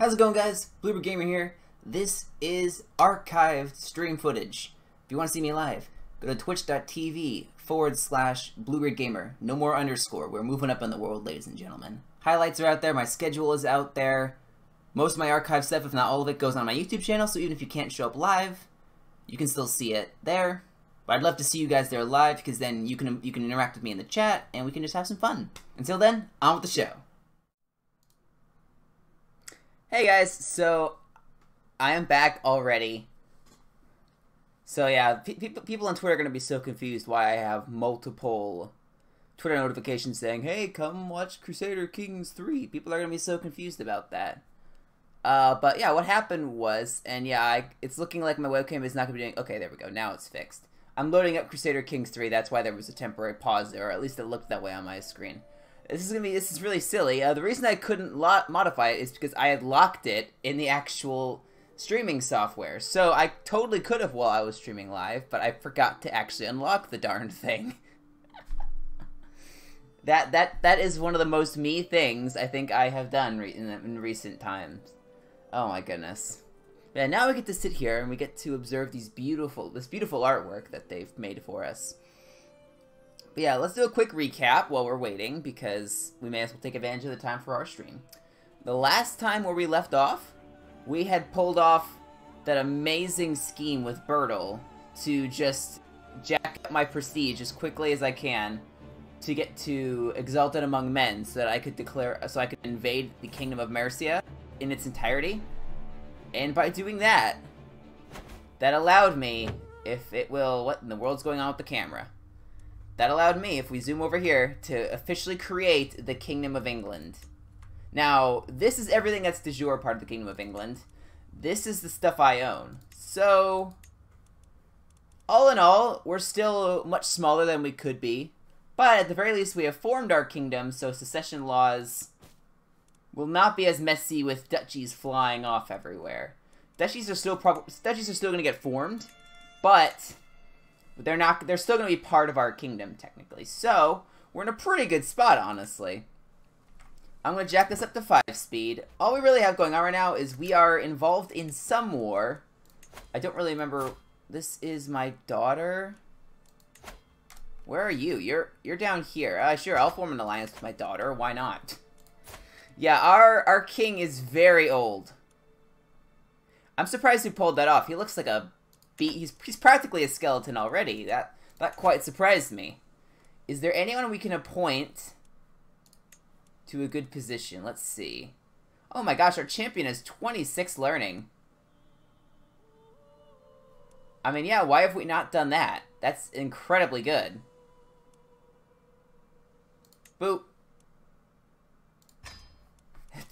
How's it going guys? Bluebeard Gamer here. This is archived stream footage. If you want to see me live, go to twitch.tv forward slash Bluebeard Gamer. No more underscore. We're moving up in the world, ladies and gentlemen. Highlights are out there, my schedule is out there. Most of my archive stuff, if not all of it, goes on my YouTube channel, so even if you can't show up live, you can still see it there. But I'd love to see you guys there live, because then you can you can interact with me in the chat, and we can just have some fun. Until then, on with the show. Hey guys, so I am back already. So yeah, pe people on Twitter are going to be so confused why I have multiple Twitter notifications saying, hey, come watch Crusader Kings 3. People are going to be so confused about that. Uh, but yeah, what happened was, and yeah, I, it's looking like my webcam is not going to be doing... Okay, there we go. Now it's fixed. I'm loading up Crusader Kings 3. That's why there was a temporary pause there, or at least it looked that way on my screen. This is gonna be. This is really silly. Uh, the reason I couldn't modify it is because I had locked it in the actual streaming software. So I totally could have while I was streaming live, but I forgot to actually unlock the darn thing. that that that is one of the most me things I think I have done in, in recent times. Oh my goodness. Yeah, now we get to sit here and we get to observe these beautiful, this beautiful artwork that they've made for us. But yeah, let's do a quick recap while we're waiting, because we may as well take advantage of the time for our stream. The last time where we left off, we had pulled off that amazing scheme with Bertel to just jack up my prestige as quickly as I can to get to Exalted Among Men so that I could declare, so I could invade the Kingdom of Mercia in its entirety. And by doing that, that allowed me, if it will, what in the world's going on with the camera? That allowed me, if we zoom over here, to officially create the Kingdom of England. Now, this is everything that's de jure part of the Kingdom of England. This is the stuff I own. So, all in all, we're still much smaller than we could be. But at the very least, we have formed our kingdom, so succession laws will not be as messy with duchies flying off everywhere. Duchies are still duchies are still going to get formed, but but they're not. They're still going to be part of our kingdom technically. So we're in a pretty good spot, honestly. I'm going to jack this up to 5 speed. All we really have going on right now is we are involved in some war. I don't really remember. This is my daughter. Where are you? You're you're down here. Uh, sure, I'll form an alliance with my daughter. Why not? Yeah, our our king is very old. I'm surprised he pulled that off. He looks like a he's he's practically a skeleton already. That that quite surprised me. Is there anyone we can appoint to a good position? Let's see. Oh my gosh, our champion is 26 learning. I mean, yeah, why have we not done that? That's incredibly good. Boop.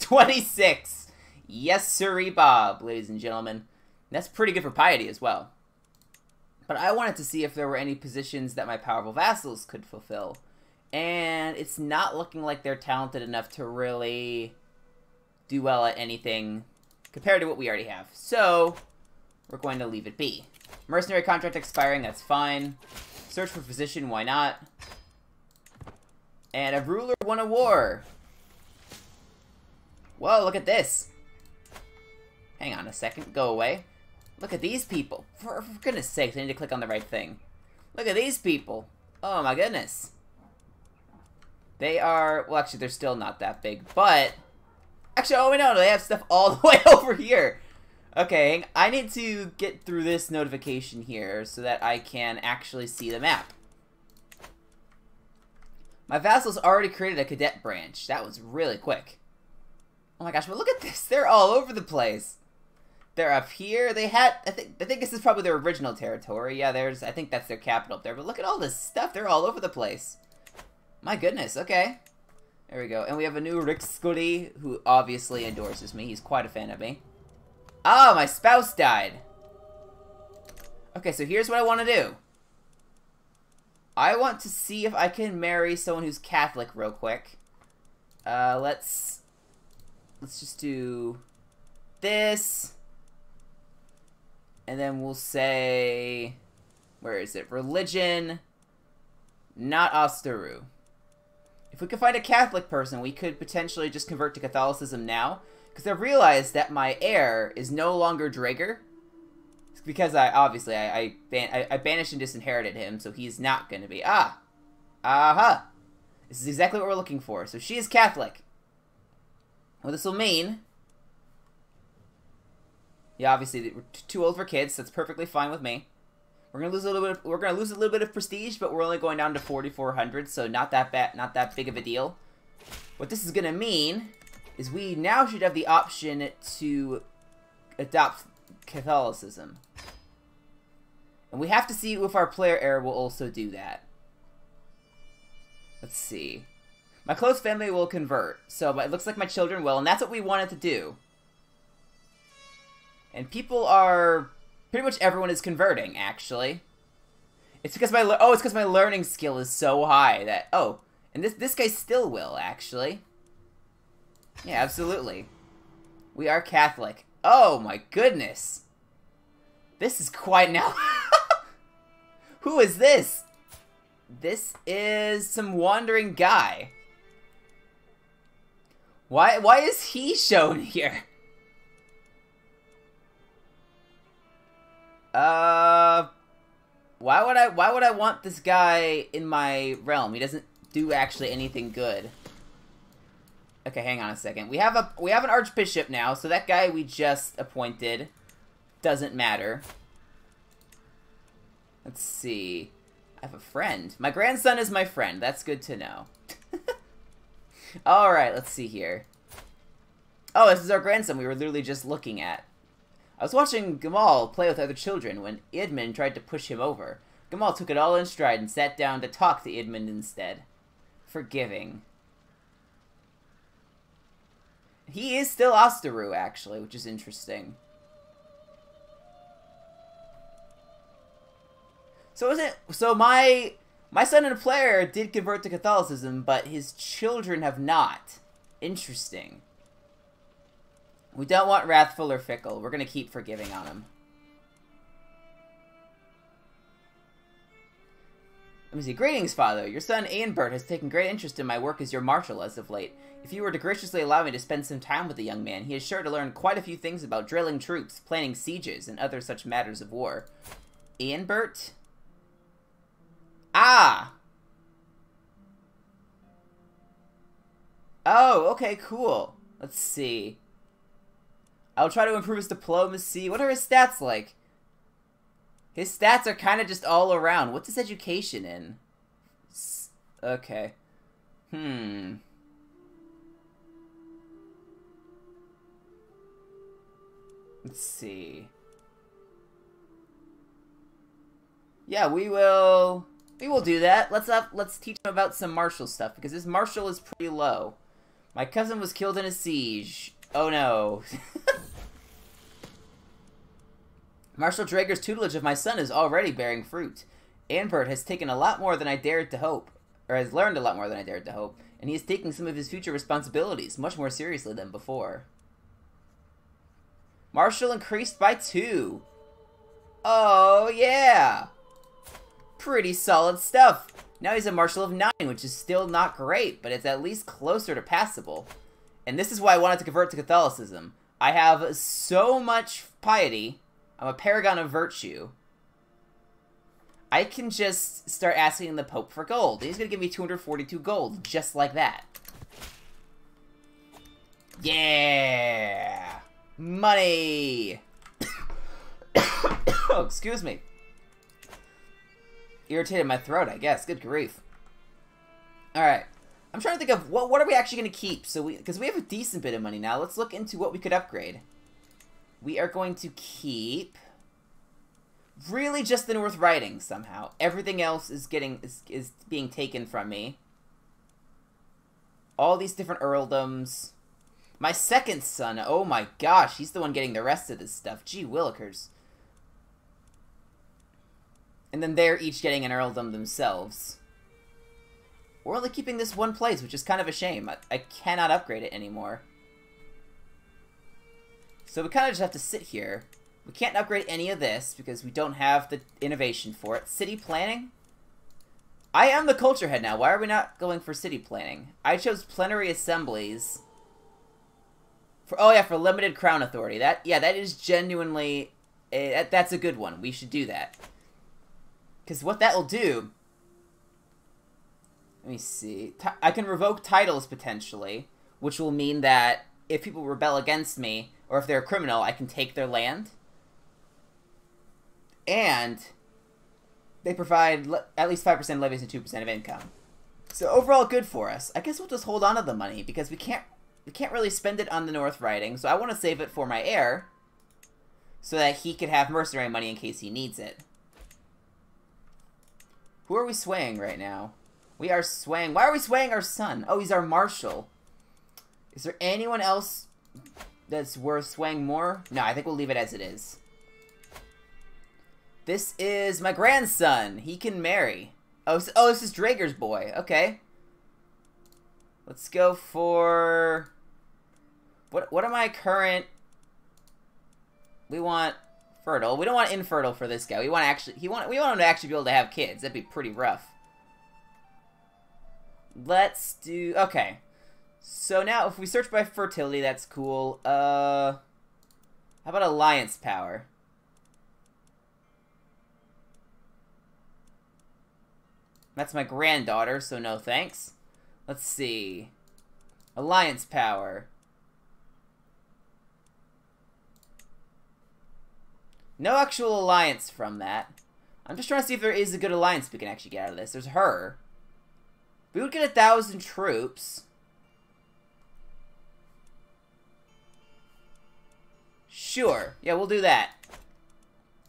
26! Yes, sirree Bob, ladies and gentlemen. That's pretty good for piety as well. But I wanted to see if there were any positions that my powerful vassals could fulfill. And it's not looking like they're talented enough to really do well at anything compared to what we already have. So, we're going to leave it be. Mercenary contract expiring, that's fine. Search for physician, why not? And a ruler won a war. Whoa, look at this. Hang on a second, go away. Look at these people. For, for goodness sakes, I need to click on the right thing. Look at these people. Oh my goodness. They are, well actually they're still not that big, but... Actually, oh wait no, they have stuff all the way over here. Okay, I need to get through this notification here so that I can actually see the map. My vassals already created a cadet branch. That was really quick. Oh my gosh, but look at this. They're all over the place. They're up here. They had, I think, I think this is probably their original territory. Yeah, there's, I think that's their capital up there. But look at all this stuff. They're all over the place. My goodness. Okay. There we go. And we have a new Rick Scuddy, who obviously endorses me. He's quite a fan of me. Oh, my spouse died. Okay, so here's what I want to do. I want to see if I can marry someone who's Catholic real quick. Uh, let's... Let's just do... This and then we'll say, where is it? Religion, not Osteru. If we could find a Catholic person, we could potentially just convert to Catholicism now, Because I realized that my heir is no longer Drager. Because I, obviously, I, I, ban I, I banished and disinherited him, so he's not going to be. Ah! Aha! This is exactly what we're looking for. So she is Catholic. What this will mean... Yeah, obviously, we're too old for kids. That's perfectly fine with me. We're gonna lose a little bit. Of, we're gonna lose a little bit of prestige, but we're only going down to 4,400, so not that bad, not that big of a deal. What this is gonna mean is we now should have the option to adopt Catholicism, and we have to see if our player heir will also do that. Let's see. My close family will convert, so it looks like my children will, and that's what we wanted to do. And people are Pretty much everyone is converting, actually. It's because my oh, it's because my learning skill is so high that oh, and this this guy still will actually. Yeah, absolutely. We are Catholic. Oh my goodness. This is quite now. Who is this? This is some wandering guy. Why why is he shown here? Uh, why would I? Why would I want this guy in my realm? He doesn't do actually anything good. Okay, hang on a second. We have a we have an archbishop now, so that guy we just appointed doesn't matter. Let's see. I have a friend. My grandson is my friend. That's good to know. Alright, let's see here. Oh, this is our grandson we were literally just looking at. I was watching Gamal play with other children when Idmund tried to push him over. Gamal took it all in stride and sat down to talk to Idmund instead. Forgiving. He is still Ostaru, actually, which is interesting. So is it so my my son and player did convert to Catholicism, but his children have not. Interesting. We don't want wrathful or fickle. We're going to keep forgiving on him. Let me see. Greetings, Father. Your son, Eanbert, has taken great interest in my work as your marshal as of late. If you were to graciously allow me to spend some time with the young man, he is sure to learn quite a few things about drilling troops, planning sieges, and other such matters of war. Eanbert? Ah! Oh, okay, cool. Let's see. I'll try to improve his diplomacy. What are his stats like? His stats are kind of just all around. What's his education in? S okay. Hmm. Let's see. Yeah, we will... We will do that. Let's up. Let's teach him about some martial stuff, because his martial is pretty low. My cousin was killed in a siege. Oh no. Marshal Drager's tutelage of my son is already bearing fruit. Anbert has taken a lot more than I dared to hope, or has learned a lot more than I dared to hope, and he is taking some of his future responsibilities much more seriously than before. Marshal increased by two. Oh, yeah! Pretty solid stuff. Now he's a Marshal of nine, which is still not great, but it's at least closer to passable. And this is why I wanted to convert to Catholicism. I have so much piety I'm a paragon of virtue. I can just start asking the Pope for gold. He's to give me 242 gold, just like that. Yeah! Money! oh, excuse me. Irritated my throat, I guess. Good grief. Alright. I'm trying to think of what what are we actually going to keep? So we because we have a decent bit of money now. Let's look into what we could upgrade we are going to keep really just the North Riding somehow. Everything else is getting is, is being taken from me. All these different earldoms. My second son, oh my gosh, he's the one getting the rest of this stuff. Gee willikers. And then they're each getting an earldom themselves. We're only keeping this one place, which is kind of a shame. I, I cannot upgrade it anymore. So we kind of just have to sit here. We can't upgrade any of this because we don't have the innovation for it. City planning? I am the culture head now. Why are we not going for city planning? I chose plenary assemblies For oh yeah, for limited crown authority. That yeah, that is genuinely eh, a, that's a good one. We should do that. Because what that will do. Let me see. T I can revoke titles potentially, which will mean that if people rebel against me or if they're a criminal, I can take their land. And they provide at least 5% levies and 2% of income. So overall good for us. I guess we'll just hold on to the money because we can't we can't really spend it on the North Riding, so I want to save it for my heir so that he could have mercenary money in case he needs it. Who are we swaying right now? We are swaying. Why are we swaying our son? Oh, he's our marshal. Is there anyone else that's worth swaying more? No, I think we'll leave it as it is. This is my grandson. He can marry. Oh, oh, this is Drager's boy. Okay. Let's go for... What, what are my current... We want fertile. We don't want infertile for this guy. We want actually... He want, we want him to actually be able to have kids. That'd be pretty rough. Let's do... Okay. So now, if we search by fertility, that's cool. Uh... How about alliance power? That's my granddaughter, so no thanks. Let's see. Alliance power. No actual alliance from that. I'm just trying to see if there is a good alliance we can actually get out of this. There's her. We would get a thousand troops. Sure. Yeah, we'll do that.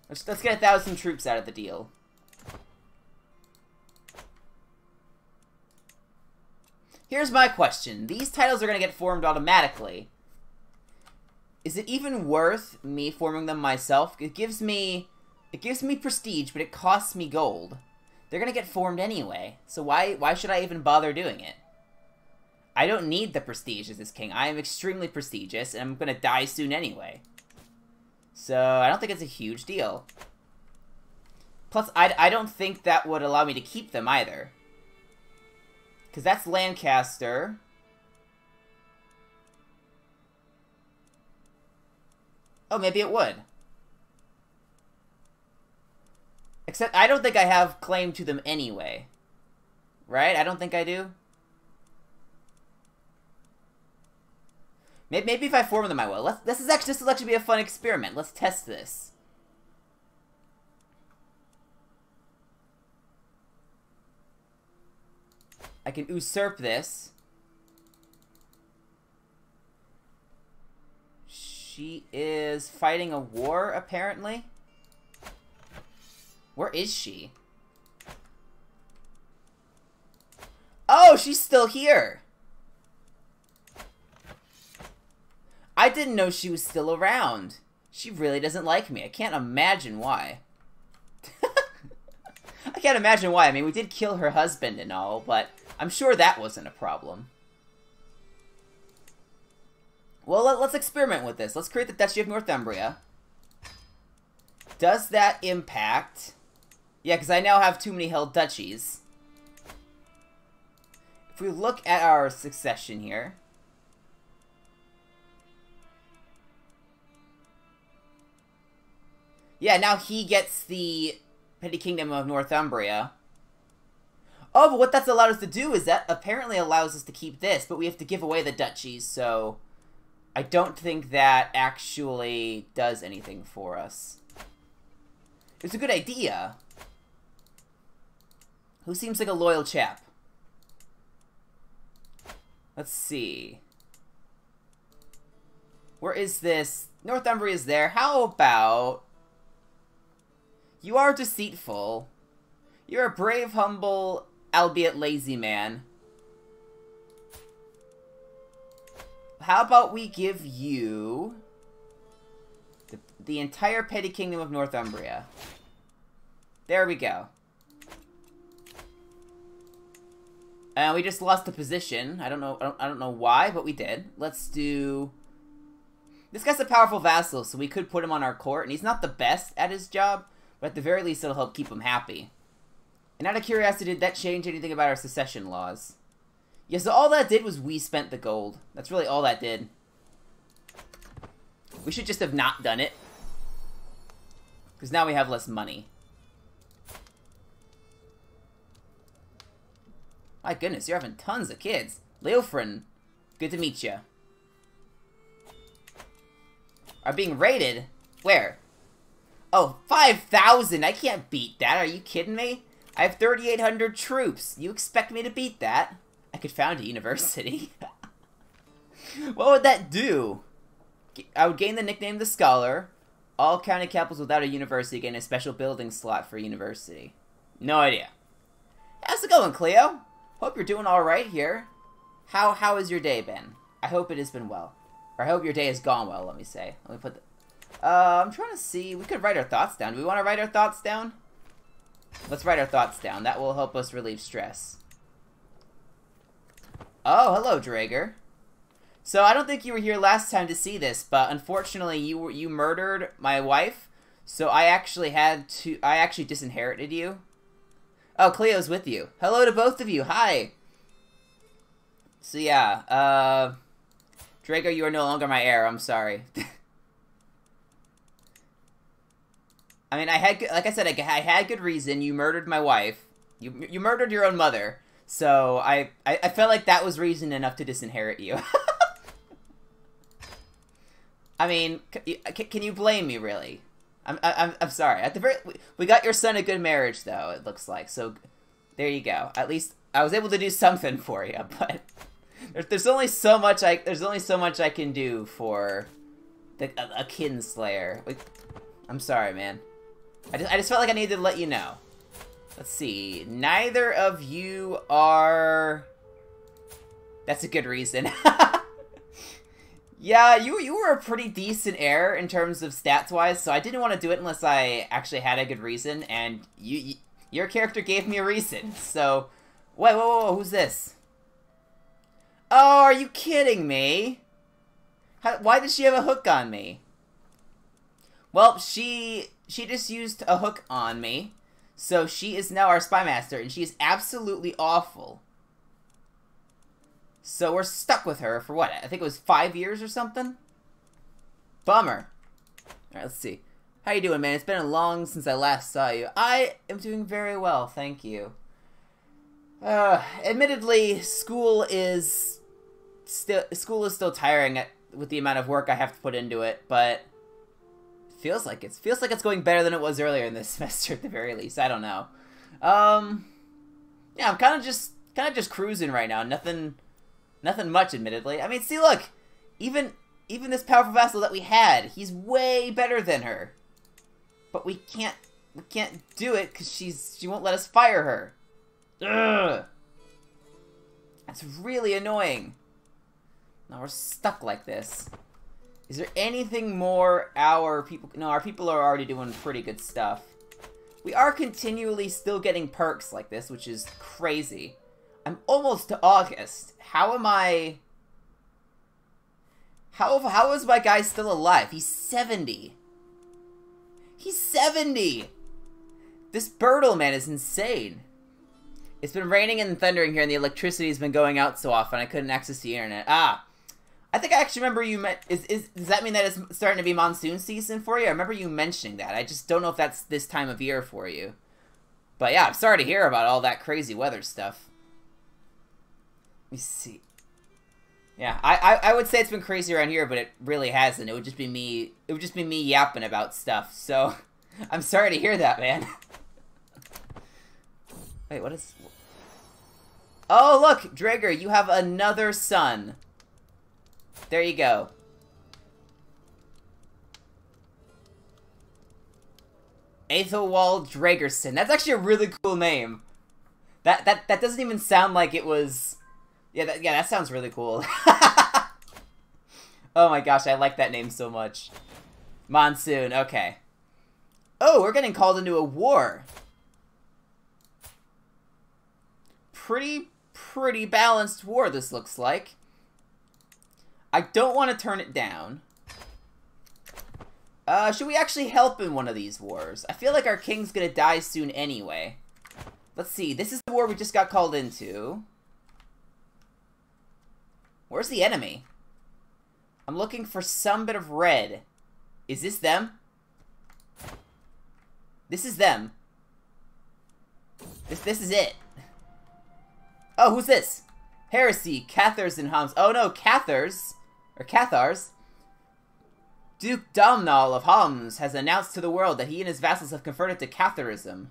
Let's, let's get a thousand troops out of the deal. Here's my question. These titles are going to get formed automatically. Is it even worth me forming them myself? It gives me... It gives me prestige, but it costs me gold. They're to get formed anyway, so why, why should I even bother doing it? I don't need the prestige as this king. I am extremely prestigious, and I'm to die soon anyway. So, I don't think it's a huge deal. Plus, I, I don't think that would allow me to keep them either. Because that's Lancaster. Oh, maybe it would. Except, I don't think I have claim to them anyway. Right? I don't think I do. Maybe, if I form them, I will. Let's, this is actually this will actually be a fun experiment. Let's test this. I can usurp this. She is fighting a war, apparently. Where is she? Oh, she's still here. I didn't know she was still around. She really doesn't like me. I can't imagine why. I can't imagine why. I mean, we did kill her husband and all, but I'm sure that wasn't a problem. Well, let, us experiment with this. Let's create the Duchy of Northumbria. Does that impact... Yeah, because I now have too many held duchies. If we look at our succession here... Yeah, now he gets the Petty Kingdom of Northumbria. Oh, but what that's allowed us to do is that apparently allows us to keep this, but we have to give away the duchies, so I don't think that actually does anything for us. It's a good idea. Who seems like a loyal chap? Let's see. Where is this? Northumbria is there. How about... You are deceitful. You're a brave, humble, albeit lazy man. How about we give you the, the entire petty kingdom of Northumbria? There we go. And we just lost the position. I don't know. I don't, I don't know why, but we did. Let's do. This guy's a powerful vassal, so we could put him on our court, and he's not the best at his job, but at the very least, it'll help keep him happy. And out of curiosity, did that change anything about our succession laws? Yeah, so all that did was we spent the gold. That's really all that did. We should just have not done it. Because now we have less money. My goodness, you're having tons of kids. Leofrin, good to meet you. Are being raided? Where? Oh, 5,000! I can't beat that, are you kidding me? I have 3,800 troops. You expect me to beat that? I could found a university. what would that do? I would gain the nickname The Scholar. All county capitals without a university gain a special building slot for university. No idea. How's it going, Cleo? Hope you're doing alright here. How how has your day been? I hope it has been well. Or I hope your day has gone well, let me say. Let me put the... Uh, I'm trying to see... We could write our thoughts down. Do we want to write our thoughts down? Let's write our thoughts down. That will help us relieve stress. Oh, hello, Drager. So I don't think you were here last time to see this, but unfortunately you were you murdered my wife, so I actually had to I actually disinherited you. Oh, Cleo's with you. Hello to both of you. Hi. So yeah, uh... Draco, you are no longer my heir. I'm sorry. I mean, I had, like I said, I, I, had good reason. You murdered my wife. You you murdered your own mother. So I, I, I felt like that was reason enough to disinherit you. I mean, can you blame me, really? I'm, I'm, I'm sorry. At the very, we got your son a good marriage, though. It looks like so. There you go. At least I was able to do something for you, but there's, there's only so much I there's only so much I can do for the a, a kinslayer. Like, I'm sorry, man. I just I just felt like I needed to let you know. Let's see. Neither of you are. That's a good reason. Yeah, you you were a pretty decent heir in terms of stats wise, so I didn't want to do it unless I actually had a good reason, and you, you your character gave me a reason. So, wait, whoa, whoa, whoa, who's this? Oh, are you kidding me? How, why did she have a hook on me? Well, she she just used a hook on me, so she is now our spy master, and she is absolutely awful. So we're stuck with her for what? I think it was five years or something? Bummer. Alright, let's see. How you doing, man? It's been a long since I last saw you. I am doing very well, thank you. Uh, admittedly, school is still school is still tiring with the amount of work I have to put into it, but feels like it's feels like it's going better than it was earlier in this semester at the very least. I don't know. Um, yeah, I'm kind of just kind of just cruising right now. Nothing Nothing much, admittedly. I mean, see, look! Even even this powerful vassal that we had, he's way better than her. But we can't we can't do it because she's she won't let us fire her. Ugh. That's really annoying. Now we're stuck like this. Is there anything more our people... No, our people are already doing pretty good stuff. We are continually still getting perks like this, which is crazy. I'm almost to August. How am I... How, how is my guy still alive? He's 70. He's 70! This Bertle man is insane. It's been raining and thundering here, and the electricity's been going out so often I couldn't access the internet. Ah, I think I actually remember you met. Is is does that mean that it's starting to be monsoon season for you? I remember you mentioning that. I just don't know if that's this time of year for you. But yeah, I'm sorry to hear about all that crazy weather stuff. Let me see. Yeah, I, I, I would say it's been crazy around here, but it really hasn't. It would just be me. It would just be me yapping about stuff. So, I'm sorry to hear that, man. Wait, what is? Oh, look, Drager, you have another son. There you go. Aethelwald Dragerson. That's actually a really cool name. That that that doesn't even sound like it was yeah, that, yeah, that sounds really cool. oh my gosh, I like that name so much. Monsoon, okay. Oh, we're getting called into a war. Pretty, pretty balanced war, this looks like. I don't want to turn it down. Uh, should we actually help in one of these wars? I feel like our king's gonna die soon anyway. Let's see, this is the war we just got called into. Where's the enemy? I'm looking for some bit of red. Is this them? This is them. This this is it. Oh, who's this? Heresy, Cathars and Homs. Oh no, Cathars, or Cathars. Duke Domnall of Homs has announced to the world that he and his vassals have converted to Catharism.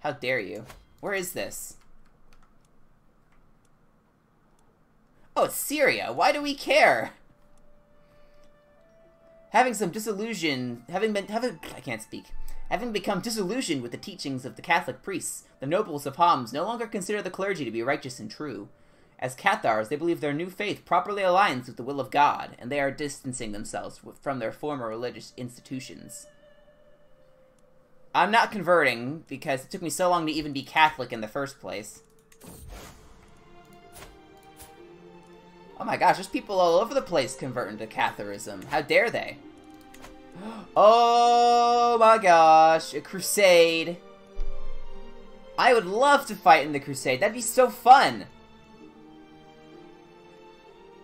How dare you? Where is this? Oh, Syria. Why do we care? Having some disillusion, having been, having, I can't speak. Having become disillusioned with the teachings of the Catholic priests, the nobles of Homs no longer consider the clergy to be righteous and true. As Cathars, they believe their new faith properly aligns with the will of God, and they are distancing themselves from their former religious institutions. I'm not converting, because it took me so long to even be Catholic in the first place. Oh my gosh, there's people all over the place converting to Catharism. How dare they? Oh my gosh, a crusade. I would love to fight in the crusade. That'd be so fun.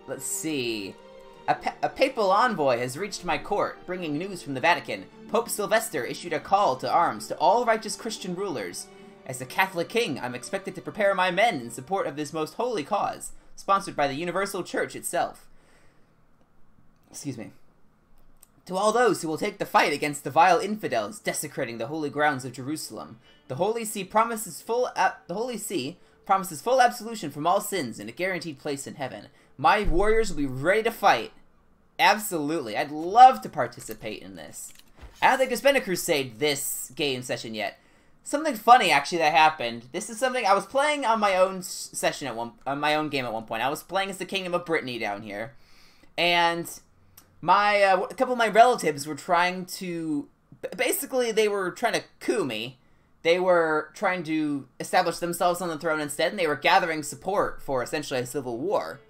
Let's see. A, pa a, papal envoy has reached my court, bringing news from the Vatican. Pope Sylvester issued a call to arms to all righteous Christian rulers. As a Catholic king, I'm expected to prepare my men in support of this most holy cause sponsored by the Universal Church itself. Excuse me. To all those who will take the fight against the vile infidels desecrating the holy grounds of Jerusalem, the Holy See promises full the Holy See promises full absolution from all sins and a guaranteed place in heaven. My warriors will be ready to fight. Absolutely. I'd love to participate in this. I don't think there's been a crusade this game session yet something funny actually that happened. This is something I was playing on my own session at one, on my own game at one point. I was playing as the Kingdom of Brittany down here, and my uh, a couple of my relatives were trying to, basically they were trying to coup me. They were trying to establish themselves on the throne instead, and they were gathering support for essentially a civil war.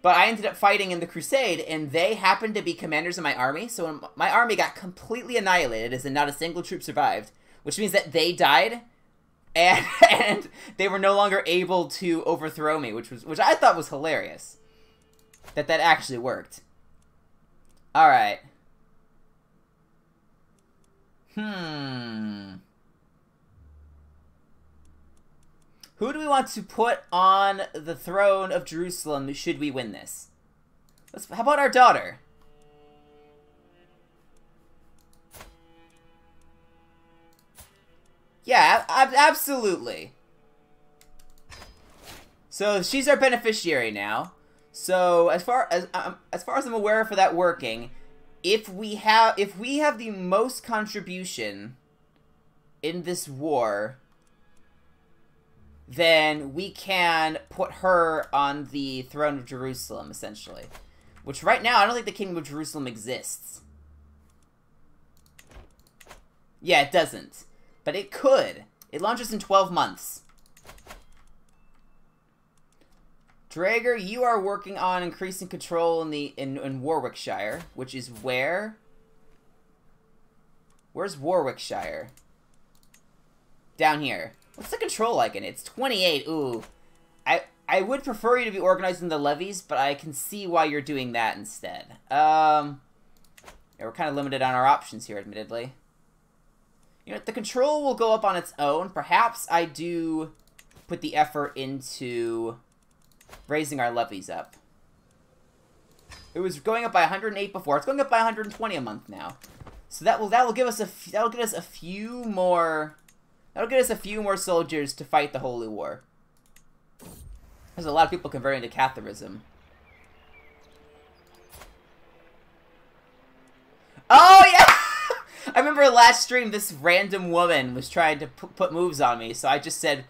But I ended up fighting in the Crusade, and they happened to be commanders of my army, so my army got completely annihilated, as in not a single troop survived which means that they died and and they were no longer able to overthrow me, which was which I thought was hilarious. That that actually worked. All right. Hmm. Who do we want to put on the throne of Jerusalem should we win this? Let's, how about our daughter? Yeah, ab absolutely. So she's our beneficiary now. So as far as um, as far as I'm aware for that working, if we have if we have the most contribution in this war, then we can put her on the throne of Jerusalem essentially. Which right now I don't think the kingdom of Jerusalem exists. Yeah, it doesn't. But it could. It launches in 12 months. Drager, you are working on increasing control in the in, in Warwickshire, which is where? Where's Warwickshire? Down here. What's the control like in it? It's 28. Ooh. I I would prefer you to be organizing the levies, but I can see why you're doing that instead. Um, yeah, we're kind of limited on our options here, admittedly. You know, the control will go up on its own. Perhaps I do put the effort into raising our levies up. It was going up by 108 before. It's going up by 120 a month now. So that will that will give us a that'll get us a few more that'll get us a few more soldiers to fight the Holy War. There's a lot of people converting to Catharism. Oh yeah. I remember last stream, this random woman was trying to put moves on me, so I just said,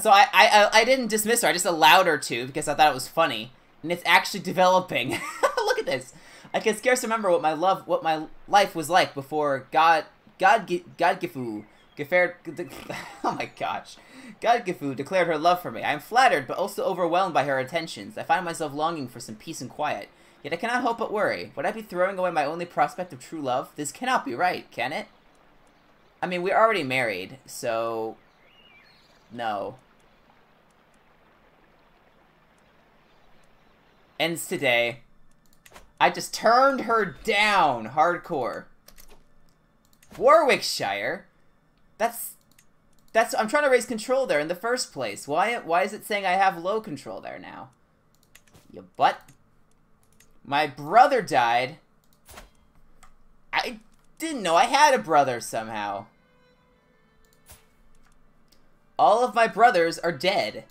so I, I, I didn't dismiss her, I just allowed her to, because I thought it was funny. And it's actually developing. Look at this. I can scarce remember what my love, what my life was like before God, God, God Gifu, Gefared, oh my gosh. God Gifu declared her love for me. I am flattered, but also overwhelmed by her attentions. I find myself longing for some peace and quiet. Yet I cannot help but worry. Would I be throwing away my only prospect of true love? This cannot be right, can it? I mean, we're already married, so... No. Ends today. I just turned her down hardcore. Warwickshire? That's... That's... I'm trying to raise control there in the first place. Why, why is it saying I have low control there now? You butt. My brother died. I didn't know I had a brother somehow. All of my brothers are dead.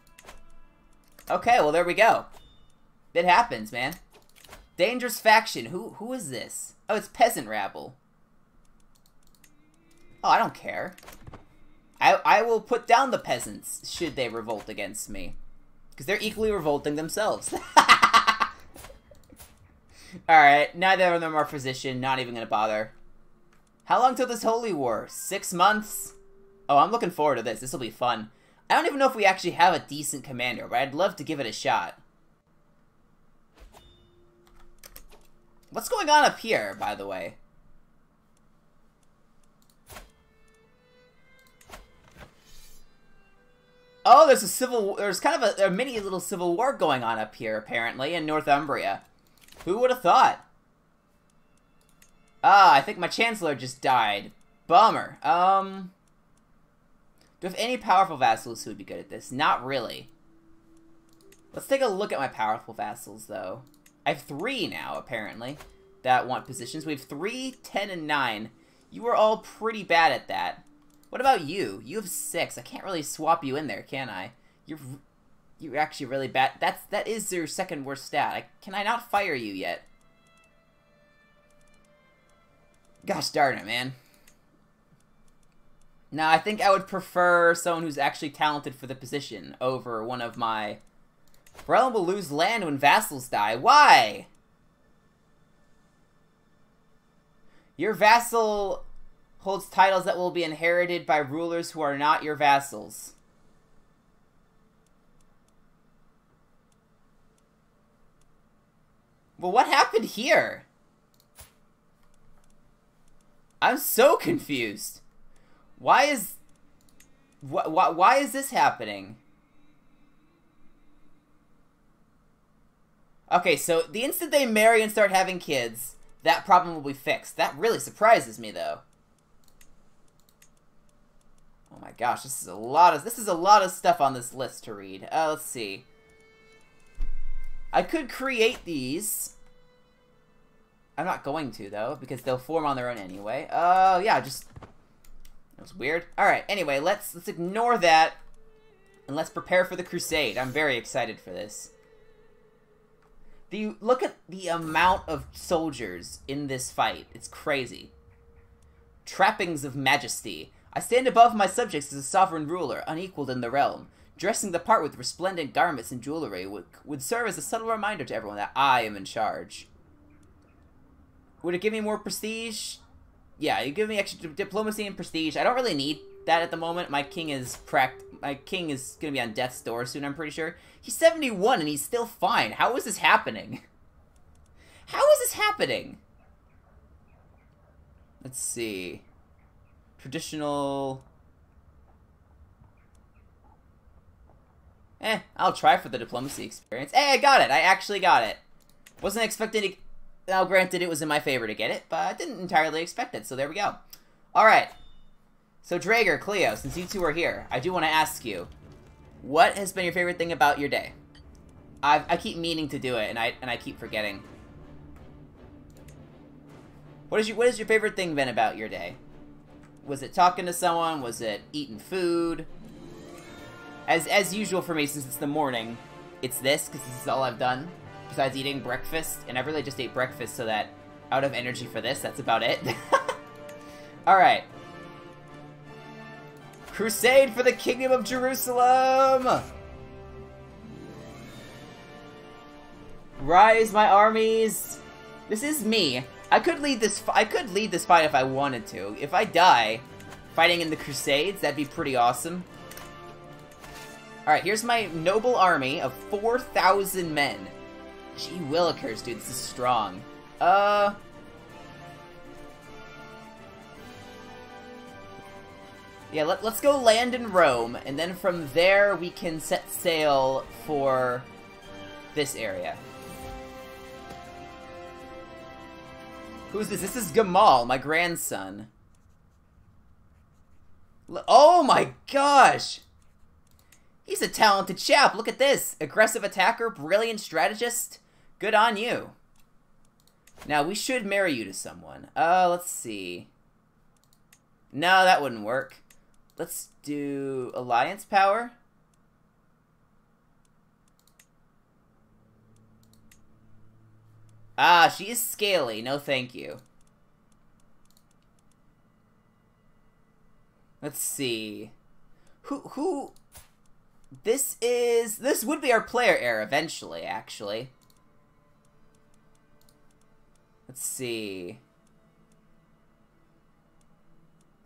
Okay, well there we go. It happens, man. Dangerous faction. Who who is this? Oh, it's peasant rabble. Oh, I don't care. I I will put down the peasants should they revolt against me. Because they're equally revolting themselves. Alright, neither of them are physician, not even gonna bother. How long till this holy war? Six months? Oh, I'm looking forward to this. This will be fun. I don't even know if we actually have a decent commander, but I'd love to give it a shot. What's going on up here, by the way? Oh, there's a civil. There's kind of a, a mini little civil war going on up here, apparently, in Northumbria. Who would have thought? Ah, I think my chancellor just died. Bummer. Um, do I have any powerful vassals who would be good at this? Not really. Let's take a look at my powerful vassals, though. I have three now, apparently, that want positions. We have three, ten, and nine. You are all pretty bad at that. What about you? You have six. I can't really swap you in there, can I? You're you're actually really bad. That's that is your second worst stat. I, can I not fire you yet? Gosh darn it, man. Now, I think I would prefer someone who's actually talented for the position over one of my... Realm will lose land when vassals die. Why? Your vassal holds titles that will be inherited by rulers who are not your vassals. Well, what happened here? I'm so confused. Why is... Wh wh why is this happening? Okay, so the instant they marry and start having kids, that problem will be fixed. That really surprises me, though. Oh my gosh, this is a lot of this is a lot of stuff on this list to read. Uh, let's see. I could create these. I'm not going to, though, because they'll form on their own anyway. Oh, uh, yeah, just... That was weird. Alright, anyway, let's, let's ignore that, and let's prepare for the crusade. I'm very excited for this. The, look at the amount of soldiers in this fight. It's crazy. Trappings of majesty. I stand above my subjects as a sovereign ruler, unequaled in the realm. Dressing the part with resplendent garments and jewelry would, would serve as a subtle reminder to everyone that I am in charge. Would it give me more prestige? Yeah, you give me extra diplomacy and prestige. I don't really need that at the moment. My king is pract my king is gonna be on death's door soon, I'm pretty sure. He's 71 and he's still fine. How is this happening? How is this happening? Let's see. Traditional... Eh, I'll try for the diplomacy experience. Hey, I got it! I actually got it. Wasn't expecting to now, granted, it was in my favor to get it, but I didn't entirely expect it, so there we go. Alright. So, Drager, Cleo, since you two are here, I do want to ask you, what has been your favorite thing about your day? i I keep meaning to do it, and I and I keep forgetting. What is your What is your favorite thing been about your day? Was it talking to someone? Was it eating food? As as usual for me, since it's the morning, it's this because this is all I've done besides eating breakfast, and I really just ate breakfast so that out of energy for this, that's about it. Alright. Crusade for the Kingdom of Jerusalem! Rise, my armies! This is me. I could lead this. I could lead this fight if I wanted to. If I die fighting in the Crusades, that'd be pretty awesome. All right, here's my noble army of 4,000 men. Gee willikers, dude, this is strong. Uh... Yeah, let, us go land in Rome, and then from there we can set sail for this area. Who's this? This is Gamal, my grandson. Oh my gosh! He's a talented chap. Look at this. Aggressive attacker, brilliant strategist. Good on you. Now, we should marry you to someone. Uh, let's see. No, that wouldn't work. Let's do alliance power. Ah, she is scaly. No, thank you. Let's see. Who, who... This is... This would be our player heir eventually, actually. Let's see.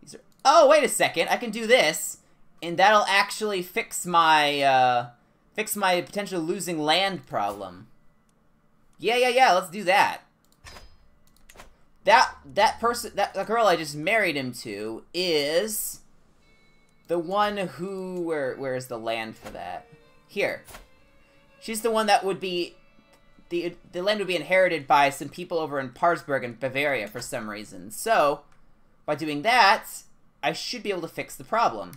These are... Oh, wait a second. I can do this. And that'll actually fix my, uh... Fix my potential losing land problem. Yeah, yeah, yeah, let's do that. That, that person, that, the girl I just married him to is... The one who... Where, where's the land for that? Here. She's the one that would be... The, the land would be inherited by some people over in Parsberg in Bavaria for some reason. So, by doing that, I should be able to fix the problem.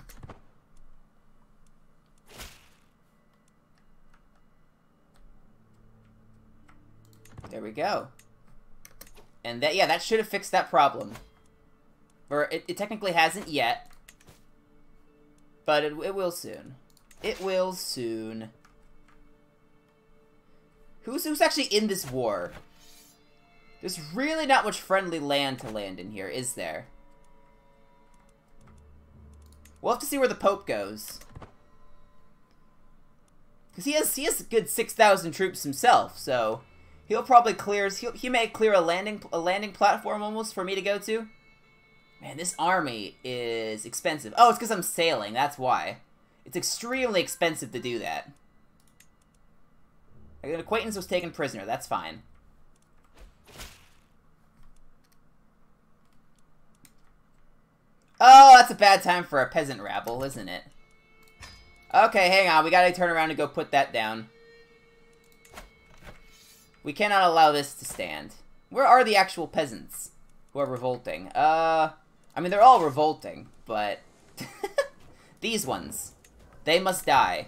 There we go. And that, yeah, that should have fixed that problem. Or it, it technically hasn't yet. But it, it will soon. It will soon. Who's, who's actually in this war? There's really not much friendly land to land in here, is there? We'll have to see where the Pope goes. Because he has, he has a good 6,000 troops himself, so... He'll probably clear... He'll, he may clear a landing, a landing platform almost for me to go to. Man, this army is expensive. Oh, it's because I'm sailing. That's why. It's extremely expensive to do that. An acquaintance was taken prisoner. That's fine. Oh, that's a bad time for a peasant rabble, isn't it? Okay, hang on. We gotta turn around and go put that down. We cannot allow this to stand. Where are the actual peasants who are revolting? Uh... I mean, they're all revolting, but... These ones. They must die.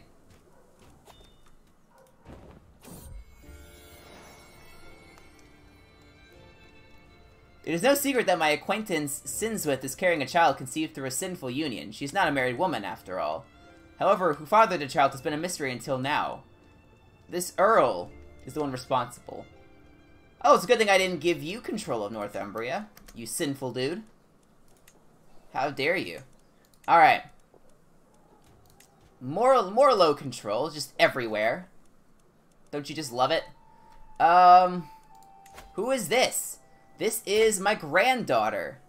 It is no secret that my acquaintance Sinswith is carrying a child conceived through a sinful union. She's not a married woman, after all. However, who fathered the child has been a mystery until now. This Earl is the one responsible. Oh, it's a good thing I didn't give you control of Northumbria, you sinful dude. How dare you? Alright. More, more low control, just everywhere. Don't you just love it? Um, who is this? This is my granddaughter.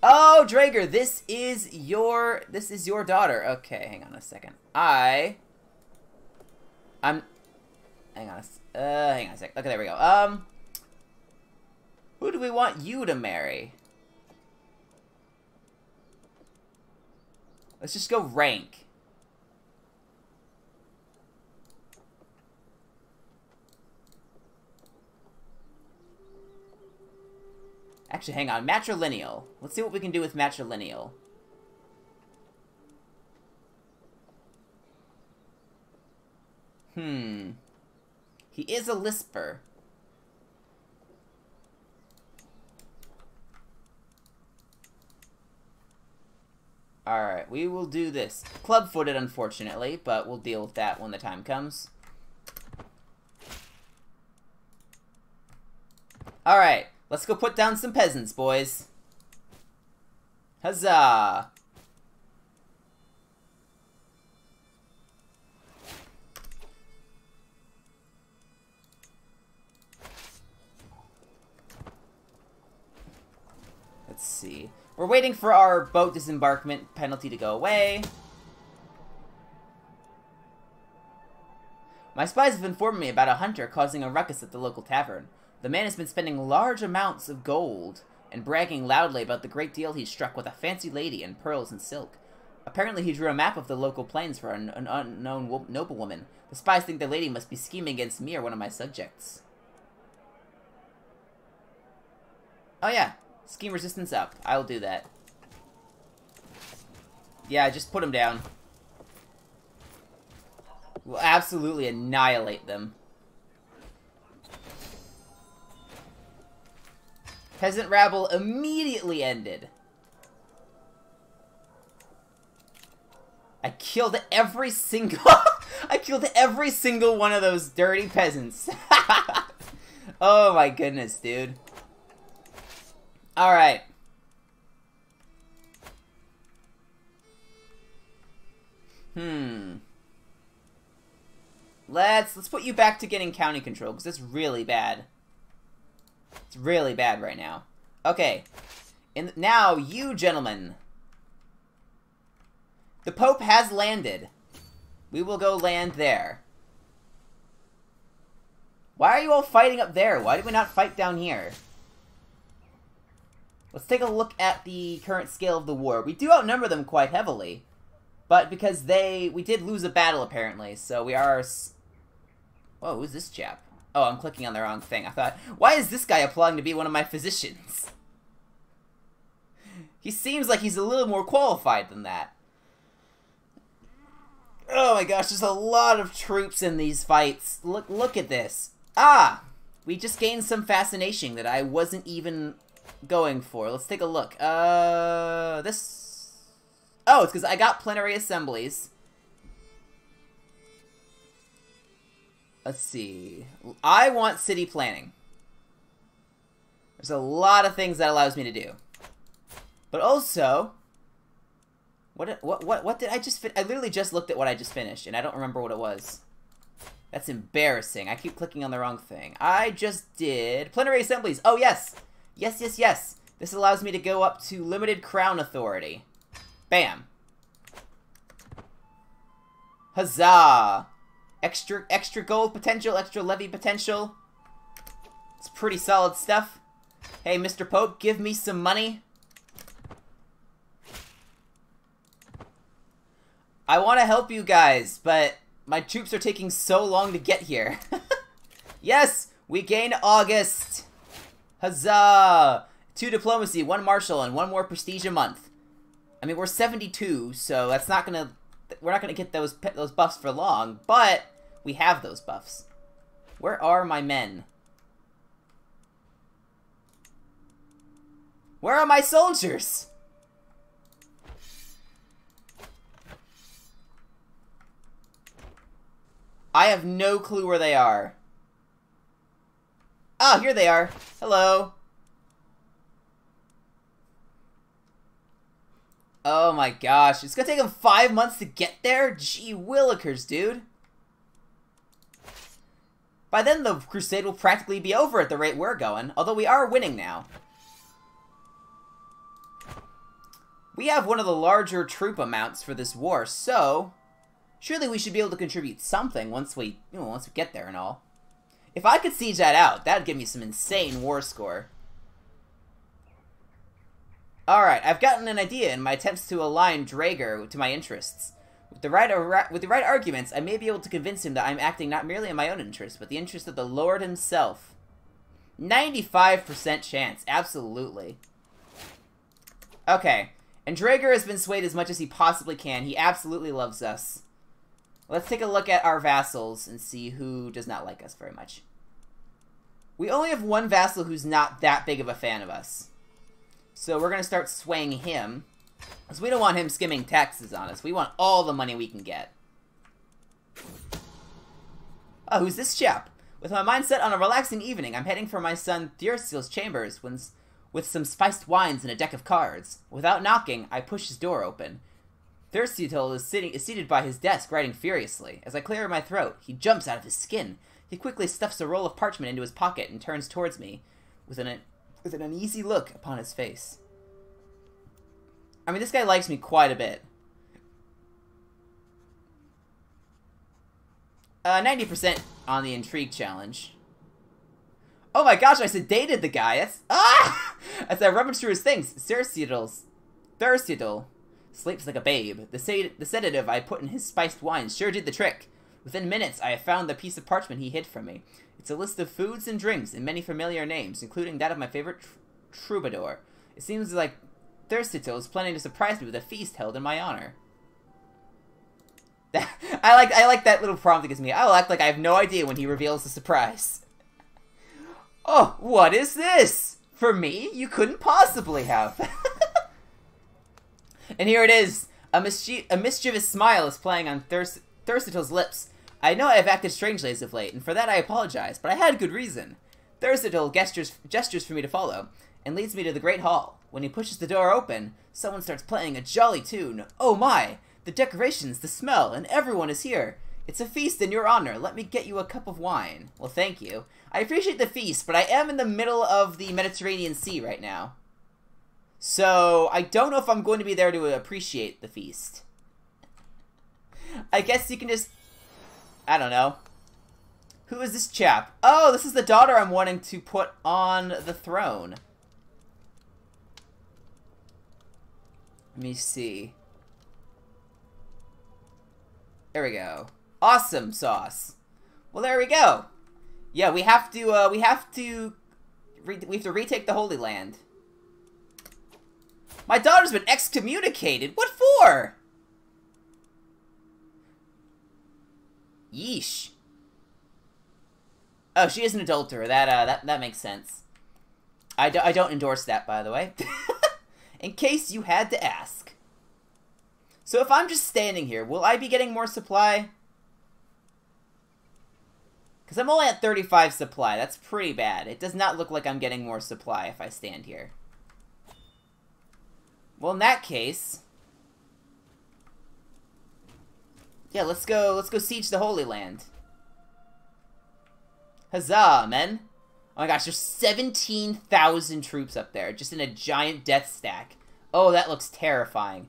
Oh, Drager, this is your, this is your daughter. Okay, hang on a second. I, I'm, hang on a, uh, hang on a sec. Okay, there we go. Um, who do we want you to marry? Let's just go rank. Actually, hang on. Matrilineal. Let's see what we can do with matrilineal. Hmm. He is a lisper. Alright, we will do this. Club-footed, unfortunately, but we'll deal with that when the time comes. Alright, let's go put down some peasants, boys. Huzzah! Let's see. We're waiting for our boat disembarkment penalty to go away. My spies have informed me about a hunter causing a ruckus at the local tavern. The man has been spending large amounts of gold and bragging loudly about the great deal he struck with a fancy lady in pearls and silk. Apparently he drew a map of the local plains for an, an unknown noblewoman. The spies think the lady must be scheming against me or one of my subjects. Oh yeah, Scheme resistance up. I'll do that. Yeah, just put them down. We'll absolutely annihilate them. Peasant rabble immediately ended. I killed every single... I killed every single one of those dirty peasants. oh my goodness, dude. Alright. Hmm. Let's let's put you back to getting county control because it's really bad. It's really bad right now. Okay. And now you gentlemen. The Pope has landed. We will go land there. Why are you all fighting up there? Why did we not fight down here? Let's take a look at the current scale of the war. We do outnumber them quite heavily. But because they... We did lose a battle, apparently, so we are... Whoa, who's this chap? Oh, I'm clicking on the wrong thing. I thought, why is this guy applying to be one of my physicians? He seems like he's a little more qualified than that. Oh my gosh, there's a lot of troops in these fights. Look look at this. Ah! We just gained some fascination that I wasn't even going for. Let's take a look. Uh, this... Oh, it's because I got plenary assemblies. Let's see. I want city planning. There's a lot of things that allows me to do. But also, what what what what did I just I literally just looked at what I just finished and I don't remember what it was. That's embarrassing. I keep clicking on the wrong thing. I just did plenary assemblies. Oh yes. Yes, yes, yes. This allows me to go up to limited crown authority. Bam. Huzzah! Extra extra gold potential, extra levy potential. It's pretty solid stuff. Hey, Mr. Pope, give me some money. I want to help you guys, but my troops are taking so long to get here. yes, we gain August. Huzzah! Two diplomacy, one marshal, and one more prestige a month. I mean, we're 72, so that's not gonna... We're not gonna get those those buffs for long, but we have those buffs. Where are my men? Where are my soldiers? I have no clue where they are. Ah, here they are. Hello. Oh my gosh, it's gonna take them five months to get there? Gee willikers, dude. By then, the crusade will practically be over at the rate we're going, although we are winning now. We have one of the larger troop amounts for this war, so surely we should be able to contribute something once we, you know, once we get there and all. If I could siege that out, that'd give me some insane war score. Alright, I've gotten an idea in my attempts to align Drager to my interests. With the right with the right arguments, I may be able to convince him that I'm acting not merely in my own interest, but the interest of the Lord himself. 95% chance, absolutely. Okay, and Drager has been swayed as much as he possibly can. He absolutely loves us. Let's take a look at our vassals and see who does not like us very much. We only have one vassal who's not that big of a fan of us. So we're going to start swaying him. Because we don't want him skimming taxes on us. We want all the money we can get. Oh, who's this chap? With my mind set on a relaxing evening, I'm heading for my son Thurstil's chambers when, with some spiced wines and a deck of cards. Without knocking, I push his door open. Thurstil is, sitting, is seated by his desk, writing furiously. As I clear my throat, he jumps out of his skin. He quickly stuffs a roll of parchment into his pocket and turns towards me, with an, with an uneasy look upon his face. I mean, this guy likes me quite a bit. Uh, 90% on the intrigue challenge. Oh my gosh, I sedated the guy. That's ah! As I rummaged through his things, Cercidal, Cercidal sleeps like a babe. The, sed the sedative I put in his spiced wine sure did the trick. Within minutes, I have found the piece of parchment he hid from me. It's a list of foods and drinks and many familiar names, including that of my favorite tr troubadour. It seems like Thurstito is planning to surprise me with a feast held in my honor. I like I like that little prompt it gives me. I'll act like I have no idea when he reveals the surprise. Oh, what is this? For me? You couldn't possibly have. and here it is. A, mischie a mischievous smile is playing on Thurs lips. I know I have acted strangely as of late, and for that I apologize, but I had good reason. Thurstito gestures, gestures for me to follow, and leads me to the Great Hall. When he pushes the door open, someone starts playing a jolly tune. Oh my! The decorations, the smell, and everyone is here. It's a feast in your honor. Let me get you a cup of wine. Well, thank you. I appreciate the feast, but I am in the middle of the Mediterranean Sea right now. So, I don't know if I'm going to be there to appreciate the feast. I guess you can just... I don't know. Who is this chap? Oh, this is the daughter I'm wanting to put on the throne. Let me see. There we go. Awesome sauce. Well, there we go. Yeah, we have to, uh, we have to, we have to retake the Holy Land. My daughter's been excommunicated. What for? Yeesh. Oh, she is an adulterer. That, uh, that, that makes sense. I, do, I don't endorse that, by the way. In case you had to ask. So if I'm just standing here, will I be getting more supply? Because I'm only at 35 supply. That's pretty bad. It does not look like I'm getting more supply if I stand here. Well, in that case... Yeah, let's go, let's go siege the Holy Land. Huzzah, men! Oh my gosh, there's 17,000 troops up there, just in a giant death stack. Oh, that looks terrifying.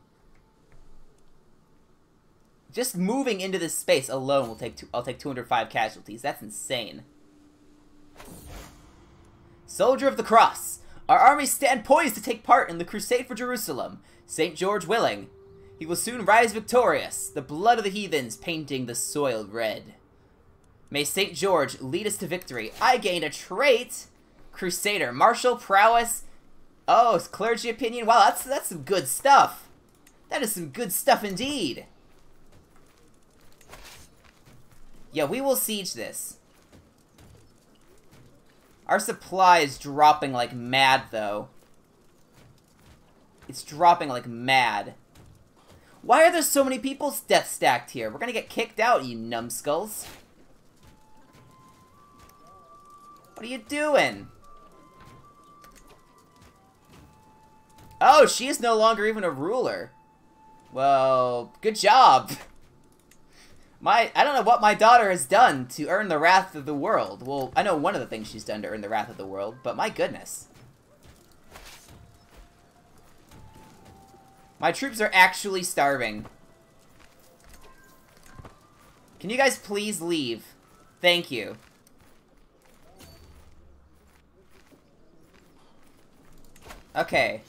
Just moving into this space alone will take two, I'll take 205 casualties. That's insane. Soldier of the Cross. Our armies stand poised to take part in the crusade for Jerusalem. St. George willing. He will soon rise victorious, the blood of the heathens painting the soil red. May St. George lead us to victory. I gained a trait. Crusader. Martial prowess. Oh, it's clergy opinion. Wow, that's, that's some good stuff. That is some good stuff indeed. Yeah, we will siege this. Our supply is dropping like mad, though. It's dropping like mad. Why are there so many people's death stacked here? We're gonna get kicked out, you numbskulls. What are you doing? Oh, she is no longer even a ruler. Well, good job. My, I don't know what my daughter has done to earn the wrath of the world. Well, I know one of the things she's done to earn the wrath of the world, but my goodness. My troops are actually starving. Can you guys please leave? Thank you. Okay.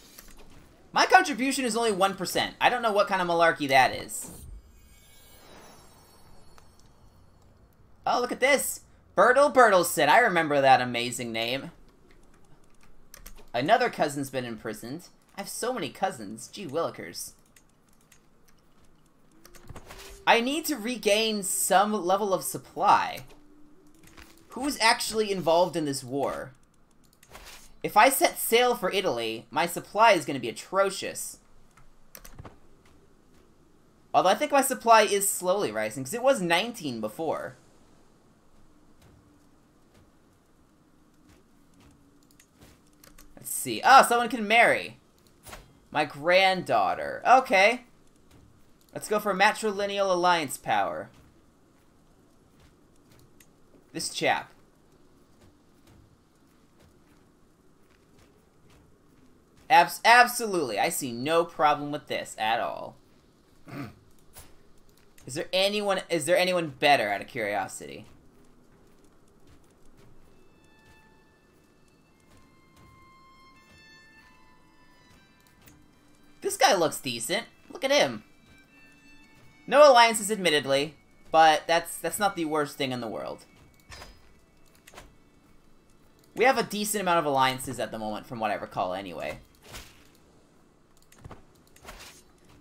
My contribution is only 1%. I don't know what kind of malarkey that is. Oh, look at this! Bertle Bertelsen. I remember that amazing name. Another cousin's been imprisoned. I have so many cousins. Gee willikers. I need to regain some level of supply. Who's actually involved in this war? If I set sail for Italy, my supply is going to be atrocious. Although I think my supply is slowly rising, because it was 19 before. Let's see. Oh, someone can marry. My granddaughter. Okay. Let's go for matrilineal alliance power. This chap. Abs absolutely. I see no problem with this at all. is there anyone is there anyone better out of curiosity? This guy looks decent. Look at him. No alliances, admittedly, but that's that's not the worst thing in the world. We have a decent amount of alliances at the moment, from what I recall, anyway.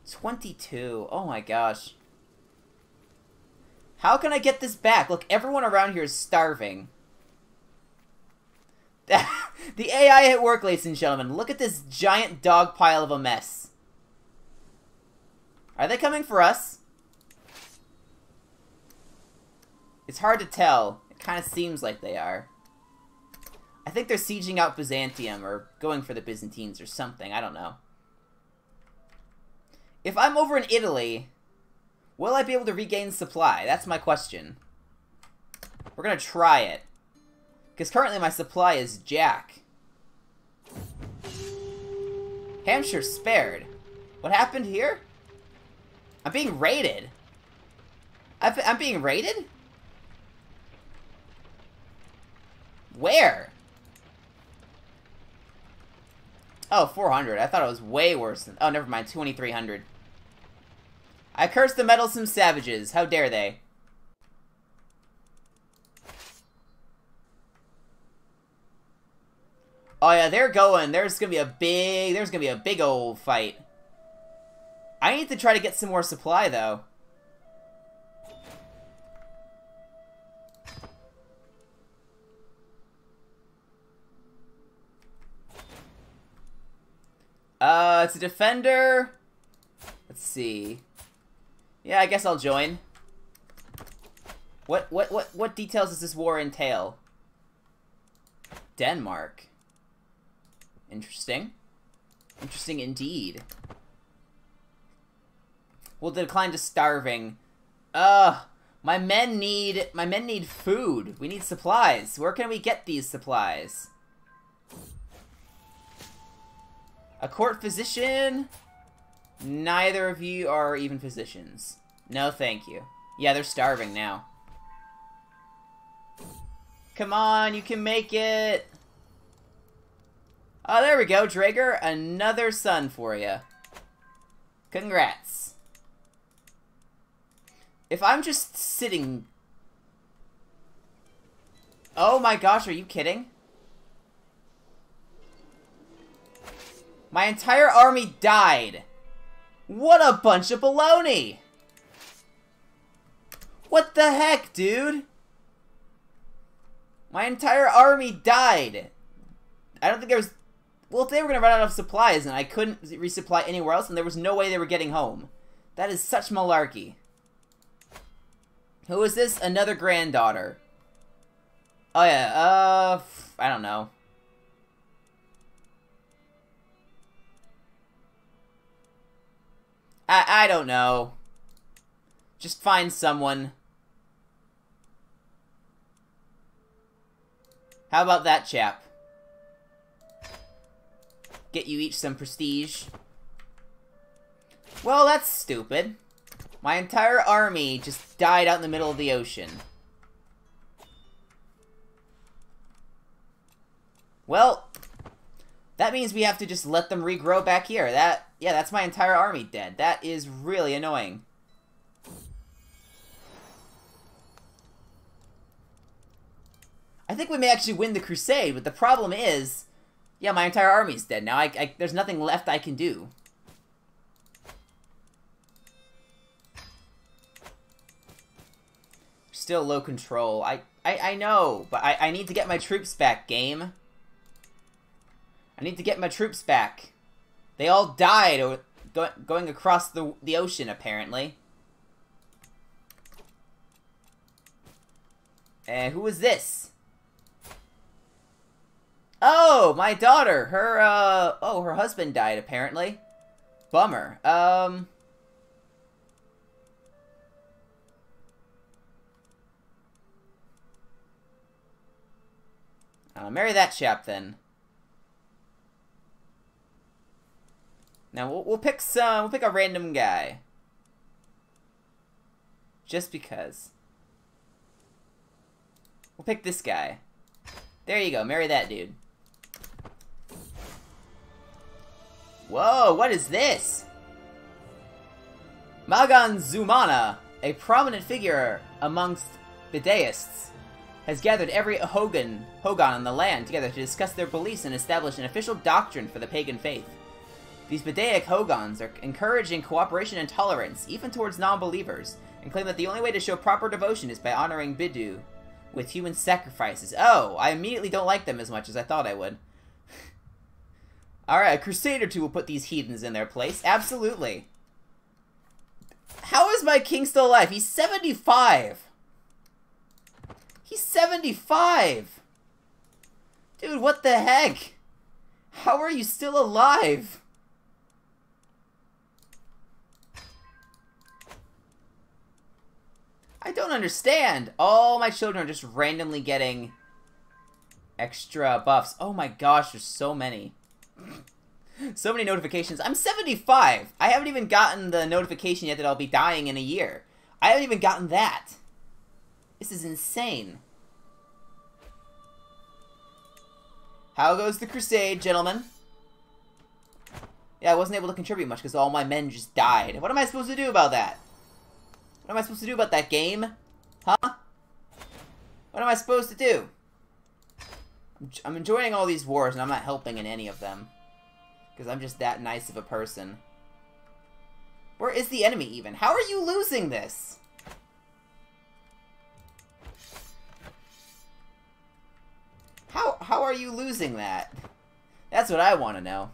22. Oh my gosh. How can I get this back? Look, everyone around here is starving. the AI at work, ladies and gentlemen. Look at this giant dog pile of a mess. Are they coming for us? It's hard to tell. It kind of seems like they are. I think they're sieging out Byzantium, or going for the Byzantines or something. I don't know. If I'm over in Italy, will I be able to regain supply? That's my question. We're gonna try it. Because currently my supply is Jack. Hampshire spared. What happened here? I'm being raided. I'm being raided? Where? Oh, 400. I thought it was way worse than... Oh, never mind. 2300. I curse the meddlesome savages. How dare they? Oh yeah, they're going. There's gonna be a big... There's gonna be a big old fight. I need to try to get some more supply, though. Uh, it's a defender. Let's see. Yeah, I guess I'll join. What what what what details does this war entail? Denmark. Interesting. Interesting indeed. We'll decline to starving. Ugh. My men need my men need food. We need supplies. Where can we get these supplies? A court physician? Neither of you are even physicians. No, thank you. Yeah, they're starving now. Come on, you can make it! Oh, there we go, Drager. Another son for you. Congrats. If I'm just sitting... Oh my gosh, are you kidding? My entire army died. What a bunch of baloney! What the heck, dude? My entire army died. I don't think there was... Well, if they were going to run out of supplies and I couldn't resupply anywhere else, and there was no way they were getting home. That is such malarkey. Who is this? Another granddaughter. Oh, yeah. Uh, I don't know. I, I don't know. Just find someone. How about that chap? Get you each some prestige. Well, that's stupid. My entire army just died out in the middle of the ocean. Well, that means we have to just let them regrow back here. That, yeah, that's my entire army dead. That is really annoying. I think we may actually win the crusade, but the problem is, yeah, my entire army's dead now. I, I, there's nothing left I can do. Still low control. I, I, I know, but I, I need to get my troops back, game. I need to get my troops back. They all died or go going across the, the ocean, apparently. And who is this? Oh, my daughter. Her, uh... Oh, her husband died, apparently. Bummer. Um... I'll marry that chap, then. Now we'll, we'll pick some. Uh, we'll pick a random guy. Just because. We'll pick this guy. There you go. Marry that dude. Whoa! What is this? Magan Zumana, a prominent figure amongst the deists, has gathered every Hogan, Hogan on the land together to discuss their beliefs and establish an official doctrine for the pagan faith. These Bedaic Hogans are encouraging cooperation and tolerance, even towards non-believers, and claim that the only way to show proper devotion is by honoring Bidu with human sacrifices. Oh, I immediately don't like them as much as I thought I would. Alright, a crusade or two will put these heathens in their place. Absolutely. How is my king still alive? He's 75! He's 75! Dude, what the heck? How are you still alive? I don't understand. All my children are just randomly getting extra buffs. Oh my gosh, there's so many. so many notifications. I'm 75. I haven't even gotten the notification yet that I'll be dying in a year. I haven't even gotten that. This is insane. How goes the crusade, gentlemen? Yeah, I wasn't able to contribute much because all my men just died. What am I supposed to do about that? What am I supposed to do about that game? Huh? What am I supposed to do? I'm enjoying all these wars and I'm not helping in any of them. Because I'm just that nice of a person. Where is the enemy even? How are you losing this? Are you losing that? That's what I want to know.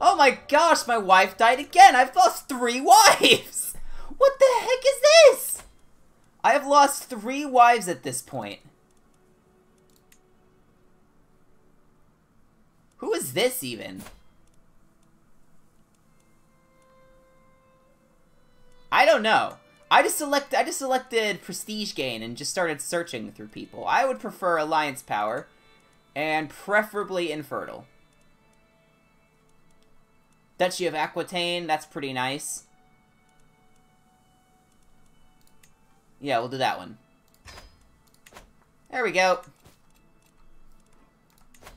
Oh my gosh, my wife died again! I've lost three wives! What the heck is this? I have lost three wives at this point. Who is this even? I don't know. I just select I just selected prestige gain and just started searching through people. I would prefer alliance power and preferably infertile. Duchy of Aquitaine, that's pretty nice. Yeah, we'll do that one. There we go.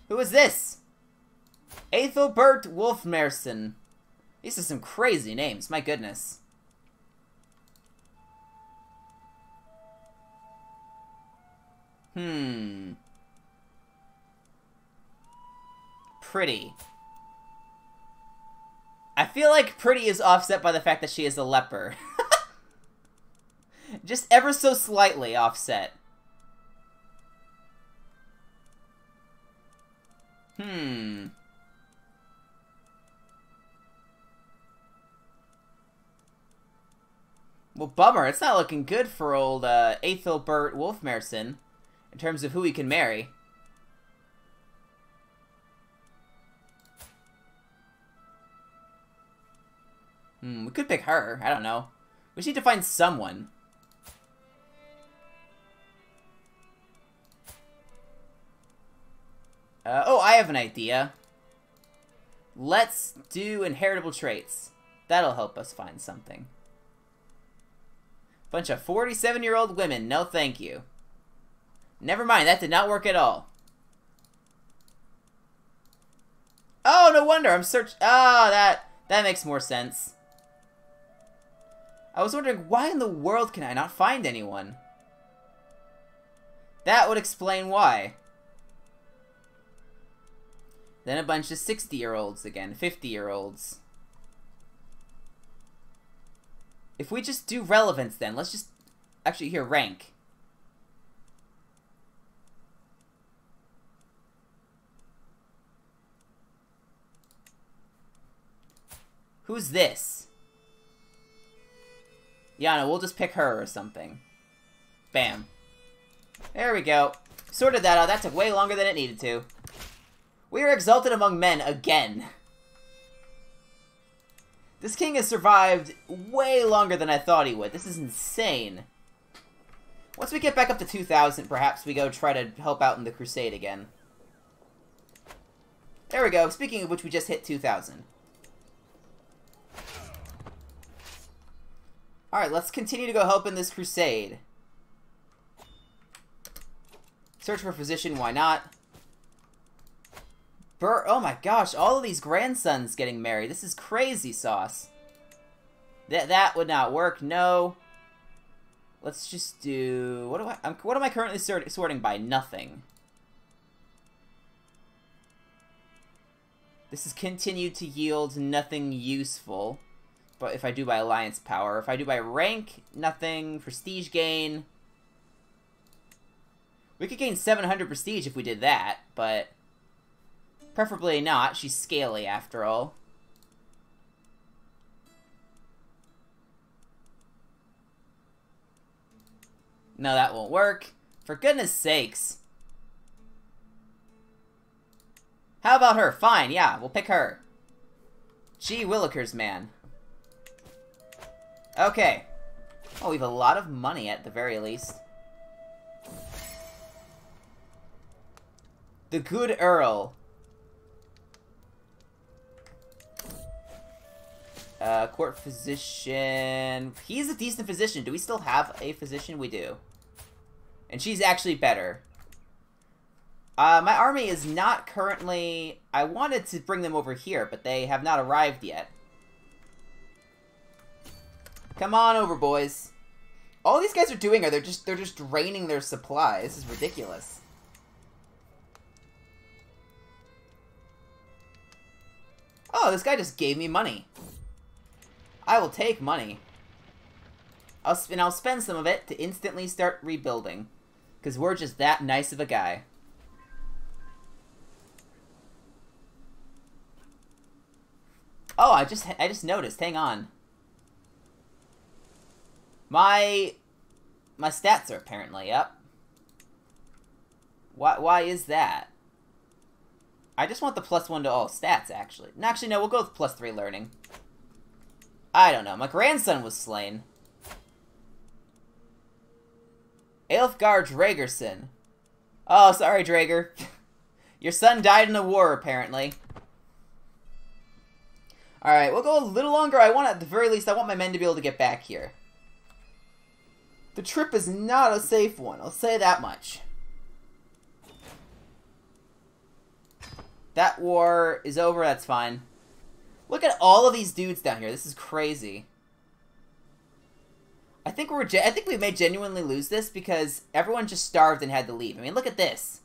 Who is this? Ethelbert Wolfmerson. These are some crazy names, my goodness. Hmm. Pretty. I feel like pretty is offset by the fact that she is a leper. Just ever so slightly offset. Hmm. Well, bummer. It's not looking good for old uh, Ethelbert Wolfmerson in terms of who he can marry. Hmm, we could pick her. I don't know. We need to find someone. Uh, oh, I have an idea. Let's do inheritable traits. That'll help us find something. Bunch of 47-year-old women. No thank you. Never mind, that did not work at all. Oh, no wonder. I'm search. Oh, that that makes more sense. I was wondering, why in the world can I not find anyone? That would explain why. Then a bunch of 60-year-olds again, 50-year-olds. If we just do relevance then, let's just... Actually, here, rank. Who's this? Yana, we'll just pick her or something. Bam. There we go. Sorted that out. That took way longer than it needed to. We are exalted among men again. This king has survived way longer than I thought he would. This is insane. Once we get back up to 2,000, perhaps we go try to help out in the crusade again. There we go. Speaking of which, we just hit 2,000. Alright, let's continue to go help in this crusade. Search for physician, why not? Bur oh my gosh, all of these grandsons getting married. This is crazy sauce. That that would not work. No. Let's just do what do I I'm, what am I currently sort, sorting by? Nothing. This has continued to yield nothing useful. But if I do by alliance power, if I do by rank, nothing. Prestige gain. We could gain 700 prestige if we did that, but preferably not. She's scaly after all. No, that won't work. For goodness sakes. How about her? Fine, yeah, we'll pick her. Gee Willikers, man. Okay. Oh, we have a lot of money at the very least. The Good Earl. Uh, court physician. He's a decent physician. Do we still have a physician? We do. And she's actually better. Uh, my army is not currently... I wanted to bring them over here, but they have not arrived yet. Come on over, boys. All these guys are doing are they're just they're just draining their supply. This is ridiculous. Oh, this guy just gave me money. I will take money. I'll and I'll spend some of it to instantly start rebuilding, because we're just that nice of a guy. Oh, I just I just noticed. Hang on. My my stats are apparently up. Why why is that? I just want the plus one to all stats, actually. No, Actually, no, we'll go with plus three learning. I don't know. My grandson was slain. Aelfgar Dragerson. Oh, sorry, Drager. Your son died in a war, apparently. Alright, we'll go a little longer. I want, at the very least, I want my men to be able to get back here. The trip is not a safe one, I'll say that much. That war is over, that's fine. Look at all of these dudes down here. This is crazy. I think we're I think we may genuinely lose this because everyone just starved and had to leave. I mean, look at this.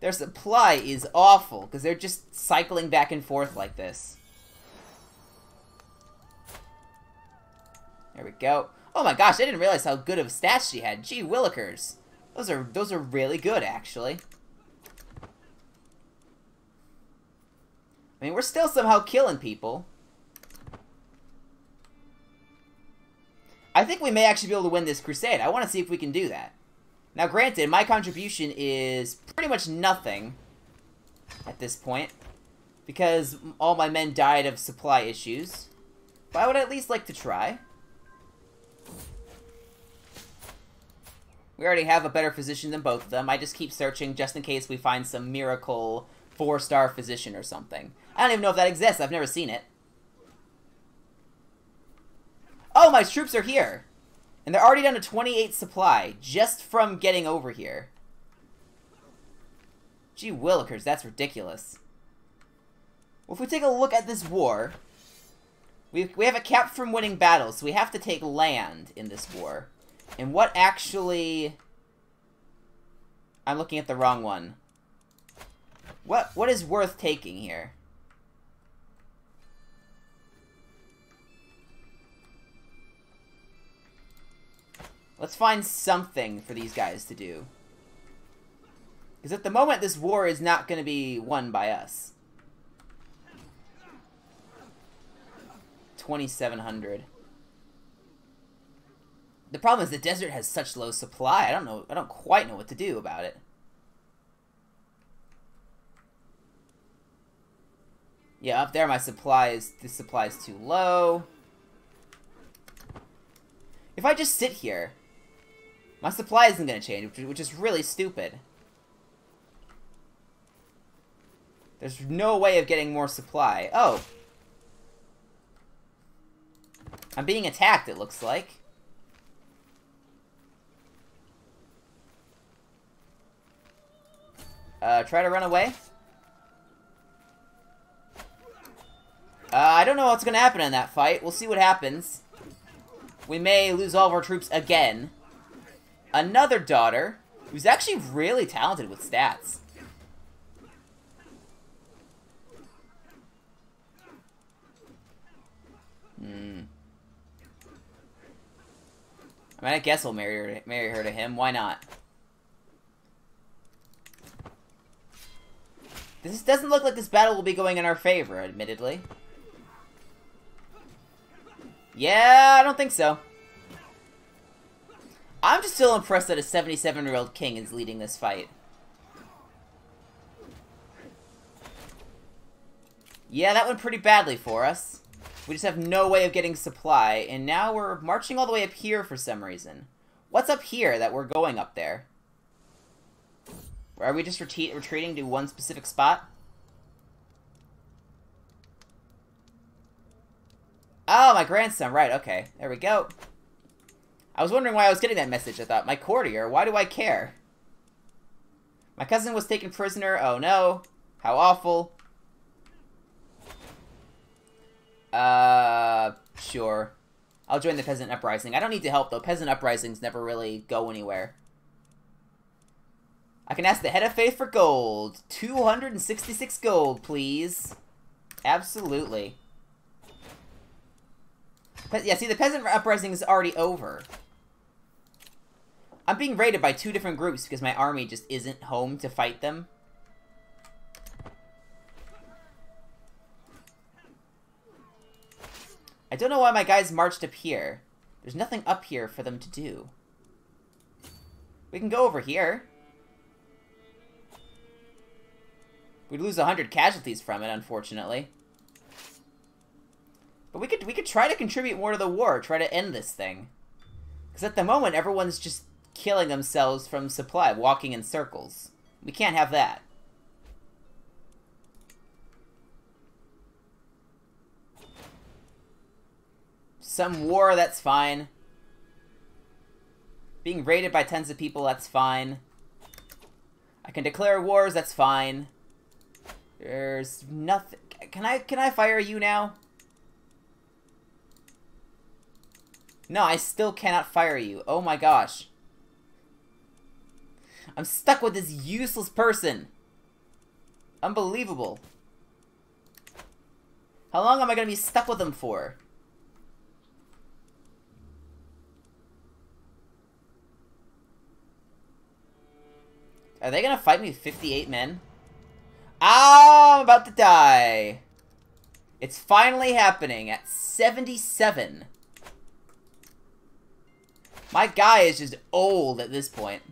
Their supply is awful because they're just cycling back and forth like this. There we go. Oh my gosh, I didn't realize how good of stats she had. Gee willikers. Those are those are really good actually. I mean, we're still somehow killing people. I think we may actually be able to win this crusade. I want to see if we can do that. Now, granted, my contribution is pretty much nothing at this point because all my men died of supply issues. But I would at least like to try. We already have a better physician than both of them. I just keep searching just in case we find some miracle four-star physician or something. I don't even know if that exists. I've never seen it. Oh, my troops are here! And they're already down to 28 supply, just from getting over here. Gee willikers, that's ridiculous. Well, if we take a look at this war, we, we have a cap from winning battles, so we have to take land in this war. And what actually... I'm looking at the wrong one. What What is worth taking here? Let's find something for these guys to do. Because at the moment, this war is not going to be won by us. 2,700. The problem is the desert has such low supply. I don't know. I don't quite know what to do about it. Yeah, up there my supply is the supply is too low. If I just sit here, my supply isn't going to change, which, which is really stupid. There's no way of getting more supply. Oh. I'm being attacked, it looks like. Uh, try to run away. Uh, I don't know what's going to happen in that fight. We'll see what happens. We may lose all of our troops again. Another daughter, who's actually really talented with stats. Hmm. I mean, I guess we'll marry her, marry her to him. Why not? This doesn't look like this battle will be going in our favor, admittedly. Yeah, I don't think so. I'm just still impressed that a 77-year-old king is leading this fight. Yeah, that went pretty badly for us. We just have no way of getting supply, and now we're marching all the way up here for some reason. What's up here that we're going up there? Are we just retreat retreating to one specific spot? Oh, my grandson, right, okay. There we go. I was wondering why I was getting that message. I thought, my courtier, why do I care? My cousin was taken prisoner, oh no. How awful. Uh, sure. I'll join the peasant uprising. I don't need to help, though. Peasant uprisings never really go anywhere. I can ask the head of faith for gold. 266 gold, please. Absolutely. But yeah, see, the peasant uprising is already over. I'm being raided by two different groups because my army just isn't home to fight them. I don't know why my guys marched up here. There's nothing up here for them to do. We can go over here. We'd lose 100 casualties from it, unfortunately. But we could we could try to contribute more to the war, try to end this thing. Because at the moment, everyone's just killing themselves from supply, walking in circles. We can't have that. Some war, that's fine. Being raided by tens of people, that's fine. I can declare wars, that's fine. There's nothing... Can I, can I fire you now? No, I still cannot fire you. Oh my gosh. I'm stuck with this useless person. Unbelievable. How long am I going to be stuck with them for? Are they going to fight me 58 men? I'm about to die. It's finally happening at 77. My guy is just old at this point.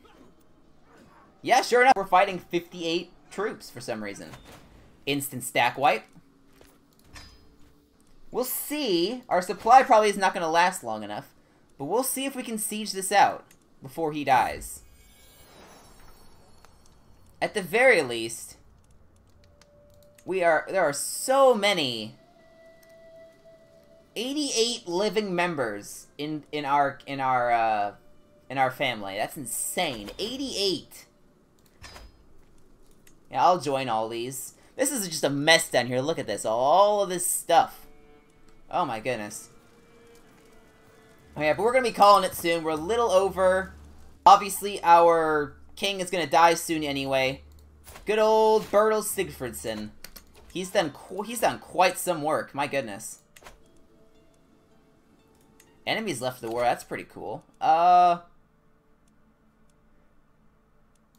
Yeah, sure enough, we're fighting 58 troops for some reason. Instant stack wipe. We'll see. Our supply probably is not going to last long enough. But we'll see if we can siege this out before he dies. At the very least, we are... There are so many... 88 living members in in our in our uh in our family. That's insane. 88. Yeah, I'll join all these. This is just a mess down here. Look at this. All of this stuff. Oh my goodness. Oh yeah, but we're going to be calling it soon. We're a little over. Obviously, our king is going to die soon anyway. Good old Bertel Sigfridsson. He's done he's done quite some work. My goodness. Enemies left the war. That's pretty cool. Uh.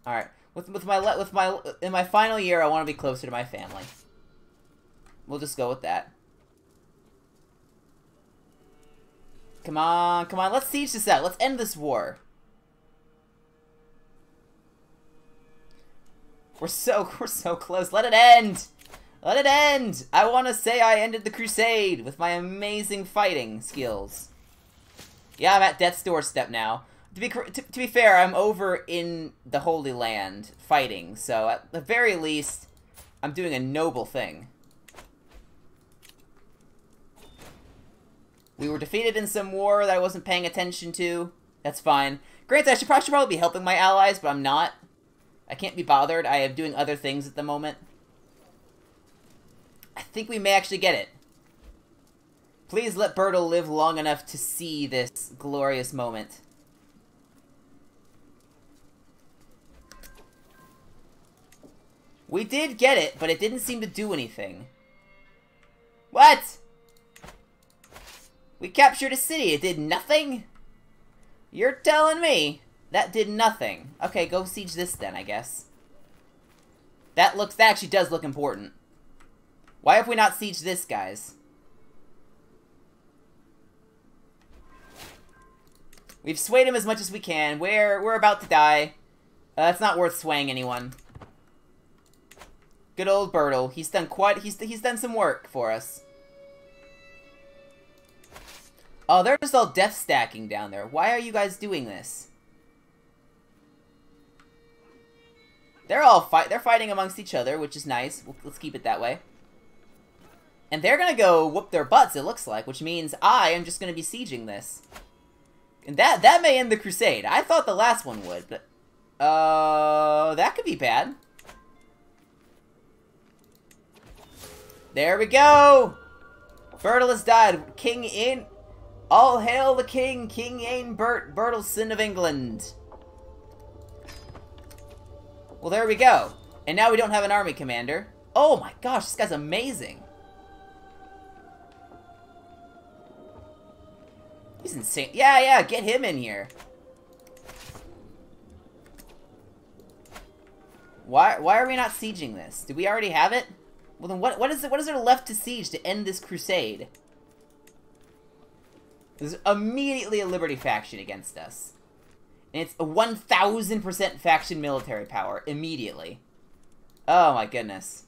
All right. With with my with my in my final year, I want to be closer to my family. We'll just go with that. Come on, come on. Let's siege this out. Let's end this war. We're so we're so close. Let it end. Let it end. I want to say I ended the crusade with my amazing fighting skills. Yeah, I'm at death's doorstep now. To be to, to be fair, I'm over in the Holy Land fighting, so at the very least, I'm doing a noble thing. We were defeated in some war that I wasn't paying attention to. That's fine. Granted, I should probably, should probably be helping my allies, but I'm not. I can't be bothered. I am doing other things at the moment. I think we may actually get it. Please let Bertil live long enough to see this glorious moment. We did get it, but it didn't seem to do anything. What? We captured a city. It did nothing? You're telling me that did nothing. Okay, go siege this then, I guess. That looks, that actually does look important. Why have we not sieged this, guys? We've swayed him as much as we can. We're, we're about to die. Uh, it's not worth swaying anyone. Good old Bertel. He's done quite, he's, he's done some work for us. Oh, they're just all death stacking down there. Why are you guys doing this? They're all fight. They're fighting amongst each other, which is nice. Let's keep it that way. And they're gonna go whoop their butts. It looks like, which means I am just gonna be sieging this. And that that may end the crusade. I thought the last one would, but uh, that could be bad. There we go. Bertel died. King in. All hail the king, King Eanbert Bertelson of England. Well, there we go. And now we don't have an army commander. Oh my gosh, this guy's amazing. He's insane. Yeah, yeah, get him in here. Why why are we not sieging this? Do we already have it? Well then what what is it what is there left to siege to end this crusade? There's immediately a Liberty faction against us. And it's a 1000% faction military power immediately. Oh my goodness.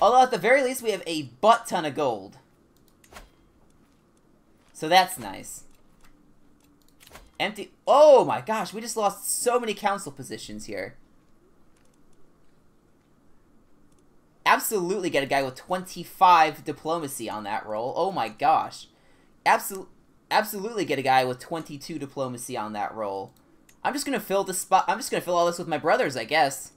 Although at the very least we have a butt ton of gold. So that's nice. Empty. Oh my gosh, we just lost so many council positions here. Absolutely get a guy with 25 diplomacy on that role. Oh my gosh. Absolutely absolutely get a guy with 22 diplomacy on that role. I'm just gonna fill the spot. I'm just gonna fill all this with my brothers, I guess.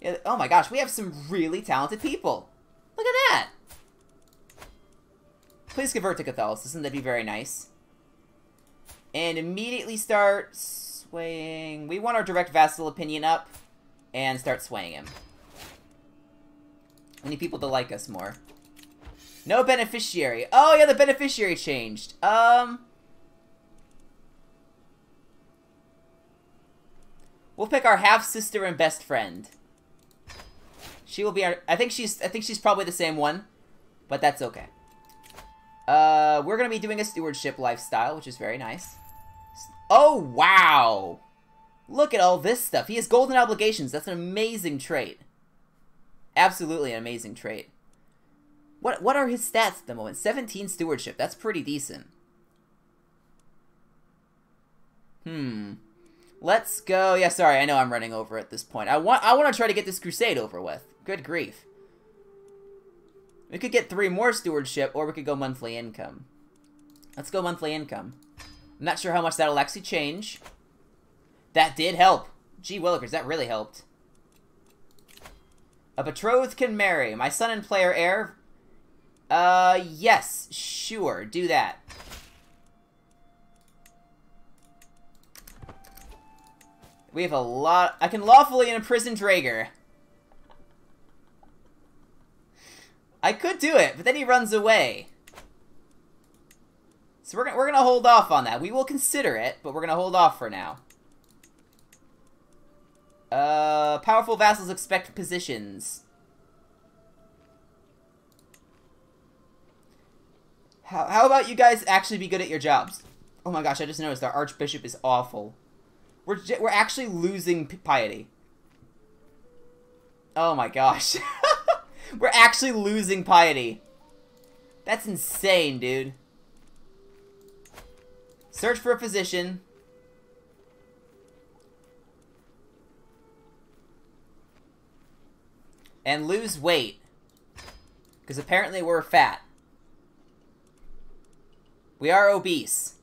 Yeah, oh my gosh, we have some really talented people. Look at that. Please convert to Catholicism, that'd be very nice. And immediately start swaying... We want our direct vassal opinion up, and start swaying him. We need people to like us more. No beneficiary. Oh, yeah, the beneficiary changed. Um... We'll pick our half-sister and best friend. She will be our... I think she's... I think she's probably the same one. But that's okay. Uh, we're gonna be doing a stewardship lifestyle, which is very nice. Oh, wow! Look at all this stuff. He has golden obligations. That's an amazing trait. Absolutely an amazing trait. What what are his stats at the moment? 17 stewardship. That's pretty decent. Hmm. Let's go. Yeah, sorry. I know I'm running over at this point. I want I want to try to get this crusade over with. Good grief. We could get three more stewardship, or we could go monthly income. Let's go monthly income. I'm not sure how much that'll actually change. That did help. Gee willikers, that really helped. A betrothed can marry. My son and player heir. Uh, yes, sure, do that. We have a lot- I can lawfully imprison Drager. I could do it, but then he runs away. So we're, we're gonna hold off on that. We will consider it, but we're gonna hold off for now. Uh, powerful vassals expect positions. How, how about you guys actually be good at your jobs? Oh my gosh, I just noticed our archbishop is awful. We're, we're actually losing piety. Oh my gosh. We're actually losing piety. That's insane, dude. Search for a physician. And lose weight. Because apparently we're fat. We are obese.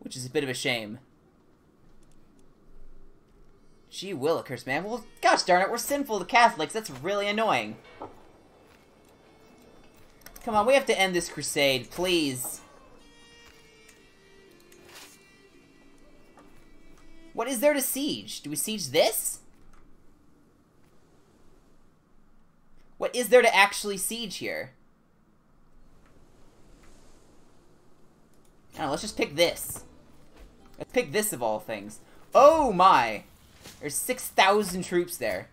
Which is a bit of a shame. Gee willikers, man. Well, gosh darn it, we're sinful Catholics. That's really annoying. Come on, we have to end this crusade, please. What is there to siege? Do we siege this? What is there to actually siege here? I don't know, let's just pick this. Let's pick this of all things. Oh my! There's 6,000 troops there.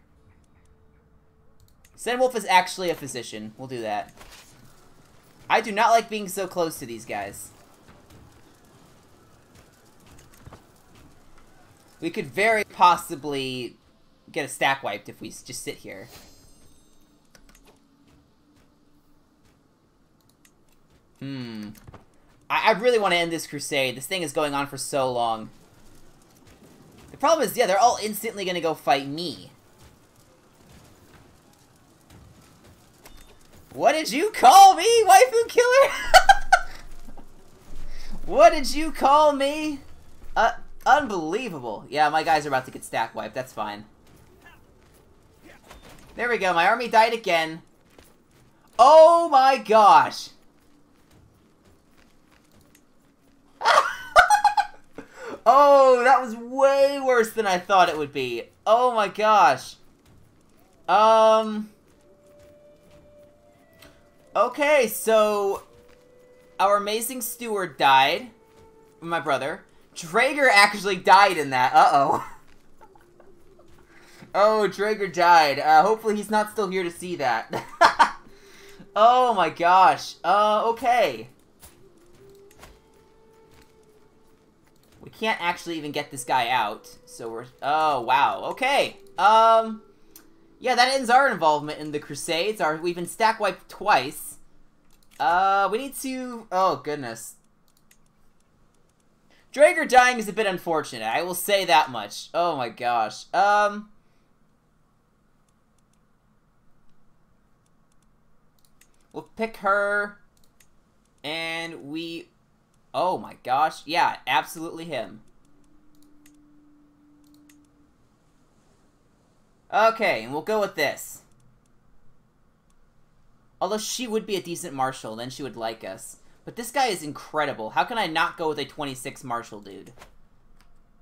Wolf is actually a physician. We'll do that. I do not like being so close to these guys. We could very possibly get a stack wiped if we just sit here. Hmm. I, I really want to end this crusade. This thing is going on for so long. The problem is, yeah, they're all instantly to go fight me. What did you call me, waifu killer? what did you call me? Uh, unbelievable. Yeah, my guys are about to get stack wiped. That's fine. There we go. My army died again. Oh my gosh. Oh, that was way worse than I thought it would be. Oh my gosh. Um... Okay, so our amazing steward died. My brother. Drager actually died in that. Uh-oh. oh, Drager died. Uh, hopefully he's not still here to see that. oh my gosh. Uh, okay. We can't actually even get this guy out. So we're... Oh, wow. Okay. Um... Yeah, that ends our involvement in the Crusades. Our, we've been stack wiped twice. Uh, we need to... Oh, goodness. Drager dying is a bit unfortunate. I will say that much. Oh my gosh. Um... We'll pick her. And we... Oh my gosh. Yeah, absolutely him. Okay, and we'll go with this. Although she would be a decent marshal, then she would like us. But this guy is incredible. How can I not go with a 26 marshal dude?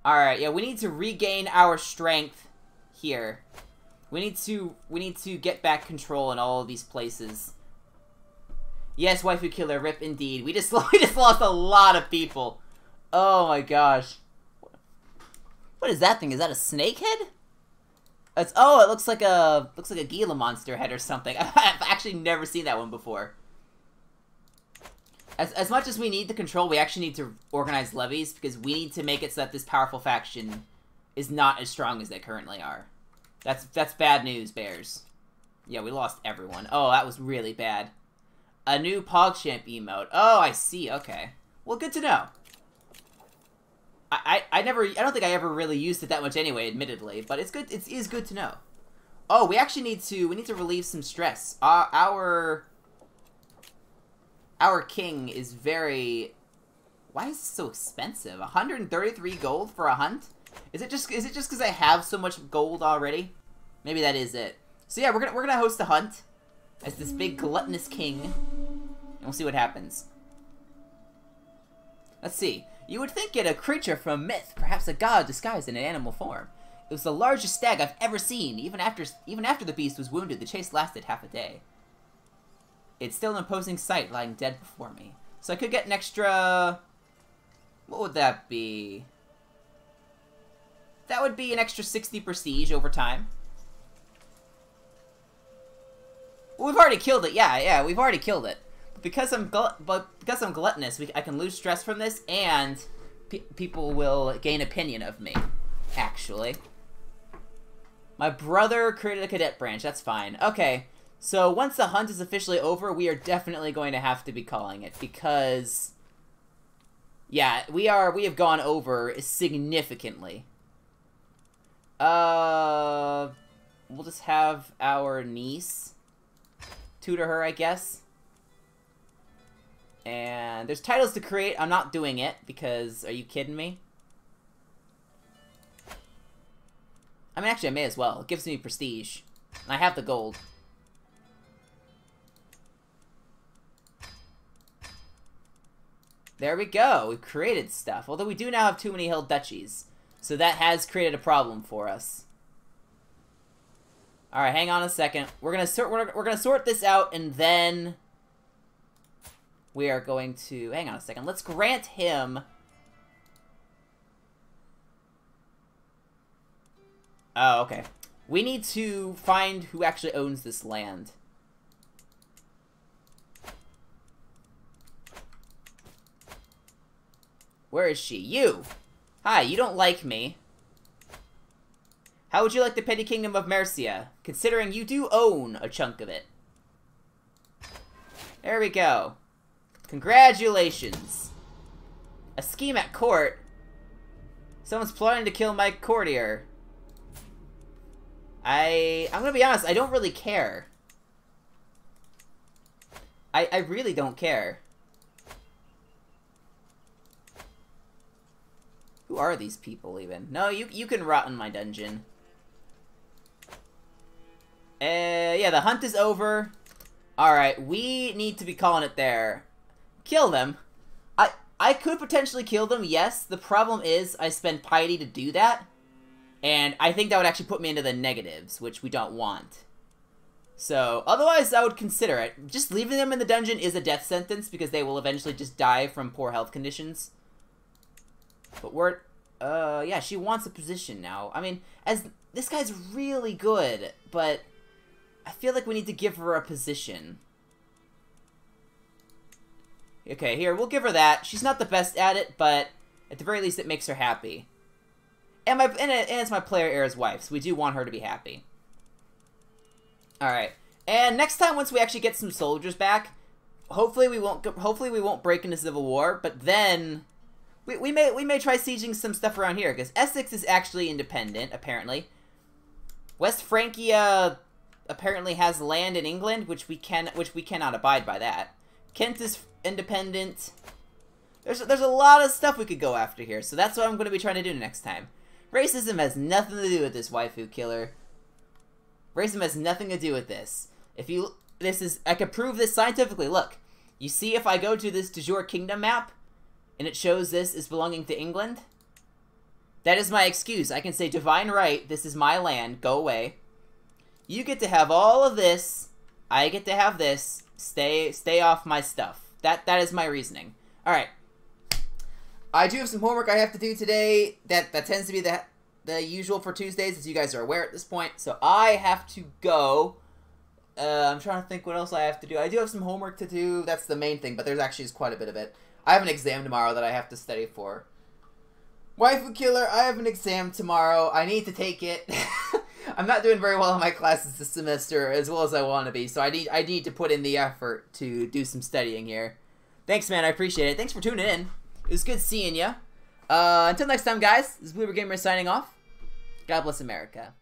Alright, yeah, we need to regain our strength here. We need to we need to get back control in all of these places. Yes, waifu killer, rip indeed. We just we just lost a lot of people. Oh my gosh. What is that thing? Is that a snake head? It's oh, it looks like a looks like a Gila monster head or something. I've actually never seen that one before. As, as much as we need the control, we actually need to organize levies because we need to make it so that this powerful faction is not as strong as they currently are. That's that's bad news, Bears. Yeah, we lost everyone. Oh, that was really bad. A new PogChamp emote. Oh, I see. Okay. Well, good to know. I, I I never, I don't think I ever really used it that much anyway, admittedly, but it's good, it is good to know. Oh, we actually need to, we need to relieve some stress. Our, our, our king is very, why is this so expensive? 133 gold for a hunt? Is it just, is it just because I have so much gold already? Maybe that is it. So yeah, we're gonna, we're gonna host a hunt as this big gluttonous king, and we'll see what happens. Let's see. You would think it a creature from myth, perhaps a god disguised in an animal form. It was the largest stag I've ever seen. Even after even after the beast was wounded, the chase lasted half a day. It's still an imposing sight lying dead before me. So I could get an extra... What would that be? That would be an extra 60 prestige over time. We've already killed it. Yeah, yeah, we've already killed it because I'm but because I'm gluttonous, we, I can lose stress from this, and pe people will gain opinion of me. Actually, my brother created a cadet branch. That's fine. Okay, so once the hunt is officially over, we are definitely going to have to be calling it because, yeah, we are. We have gone over significantly. Uh, we'll just have our niece tutor her, I guess. And there's titles to create. I'm not doing it because are you kidding me? I mean, actually, I may as well. It gives me prestige. And I have the gold. There we go. We've created stuff. Although we do now have too many held duchies. So that has created a problem for us. All right, hang on a second. We're gonna sort. We're, we're gonna sort this out, and then we are going to hang on a second. Let's grant him. Oh, okay. We need to find who actually owns this land. Where is she? You! Hi, you don't like me. How would you like the petty kingdom of Mercia, considering you do own a chunk of it? There we go. Congratulations. A scheme at court? Someone's plotting to kill my courtier. I... I'm gonna be honest, I don't really care. I, I really don't care. Who are these people, even? No, you, you can rot in my dungeon. Uh, yeah, the hunt is over. Alright, we need to be calling it there. Kill them. I I could potentially kill them, yes. The problem is I spend piety to do that. And I think that would actually put me into the negatives, which we don't want. So, otherwise I would consider it. Just leaving them in the dungeon is a death sentence because they will eventually just die from poor health conditions. But we're... Uh, yeah, she wants a position now. I mean, as... This guy's really good, but... I feel like we need to give her a position. Okay, here, we'll give her that. She's not the best at it, but at the very least it makes her happy. And my and, and it's my player heir's wife, so we do want her to be happy. Alright. And next time, once we actually get some soldiers back, hopefully we won't hopefully we won't break into civil war, but then we, we may we may try sieging some stuff around here, because Essex is actually independent, apparently. West Francia apparently has land in England, which we can which we cannot abide by that. Kent is independent. There's there's a lot of stuff we could go after here, so that's what I'm going to be trying to do next time. Racism has nothing to do with this waifu killer. Racism has nothing to do with this. If you this is I could prove this scientifically. Look, you see if I go to this de jure kingdom map, and it shows this is belonging to England. That is my excuse. I can say divine right. This is my land. Go away. You get to have all of this. I get to have this. Stay stay off my stuff. That that is my reasoning. All right. I do have some homework I have to do today. That that tends to be the the usual for Tuesdays, as you guys are aware at this point. So I have to go. Uh, I'm trying to think what else I have to do. I do have some homework to do. That's the main thing, but there's actually quite a bit of it. I have an exam tomorrow that I have to study for. Waifu Killer, I have an exam tomorrow. I need to take it. I'm not doing very well in my classes this semester as well as I want to be, so I need I need to put in the effort to do some studying here. Thanks, man. I appreciate it. Thanks for tuning in. It was good seeing you. Uh, until next time, guys. This is Bluebeard Gamer signing off. God bless America.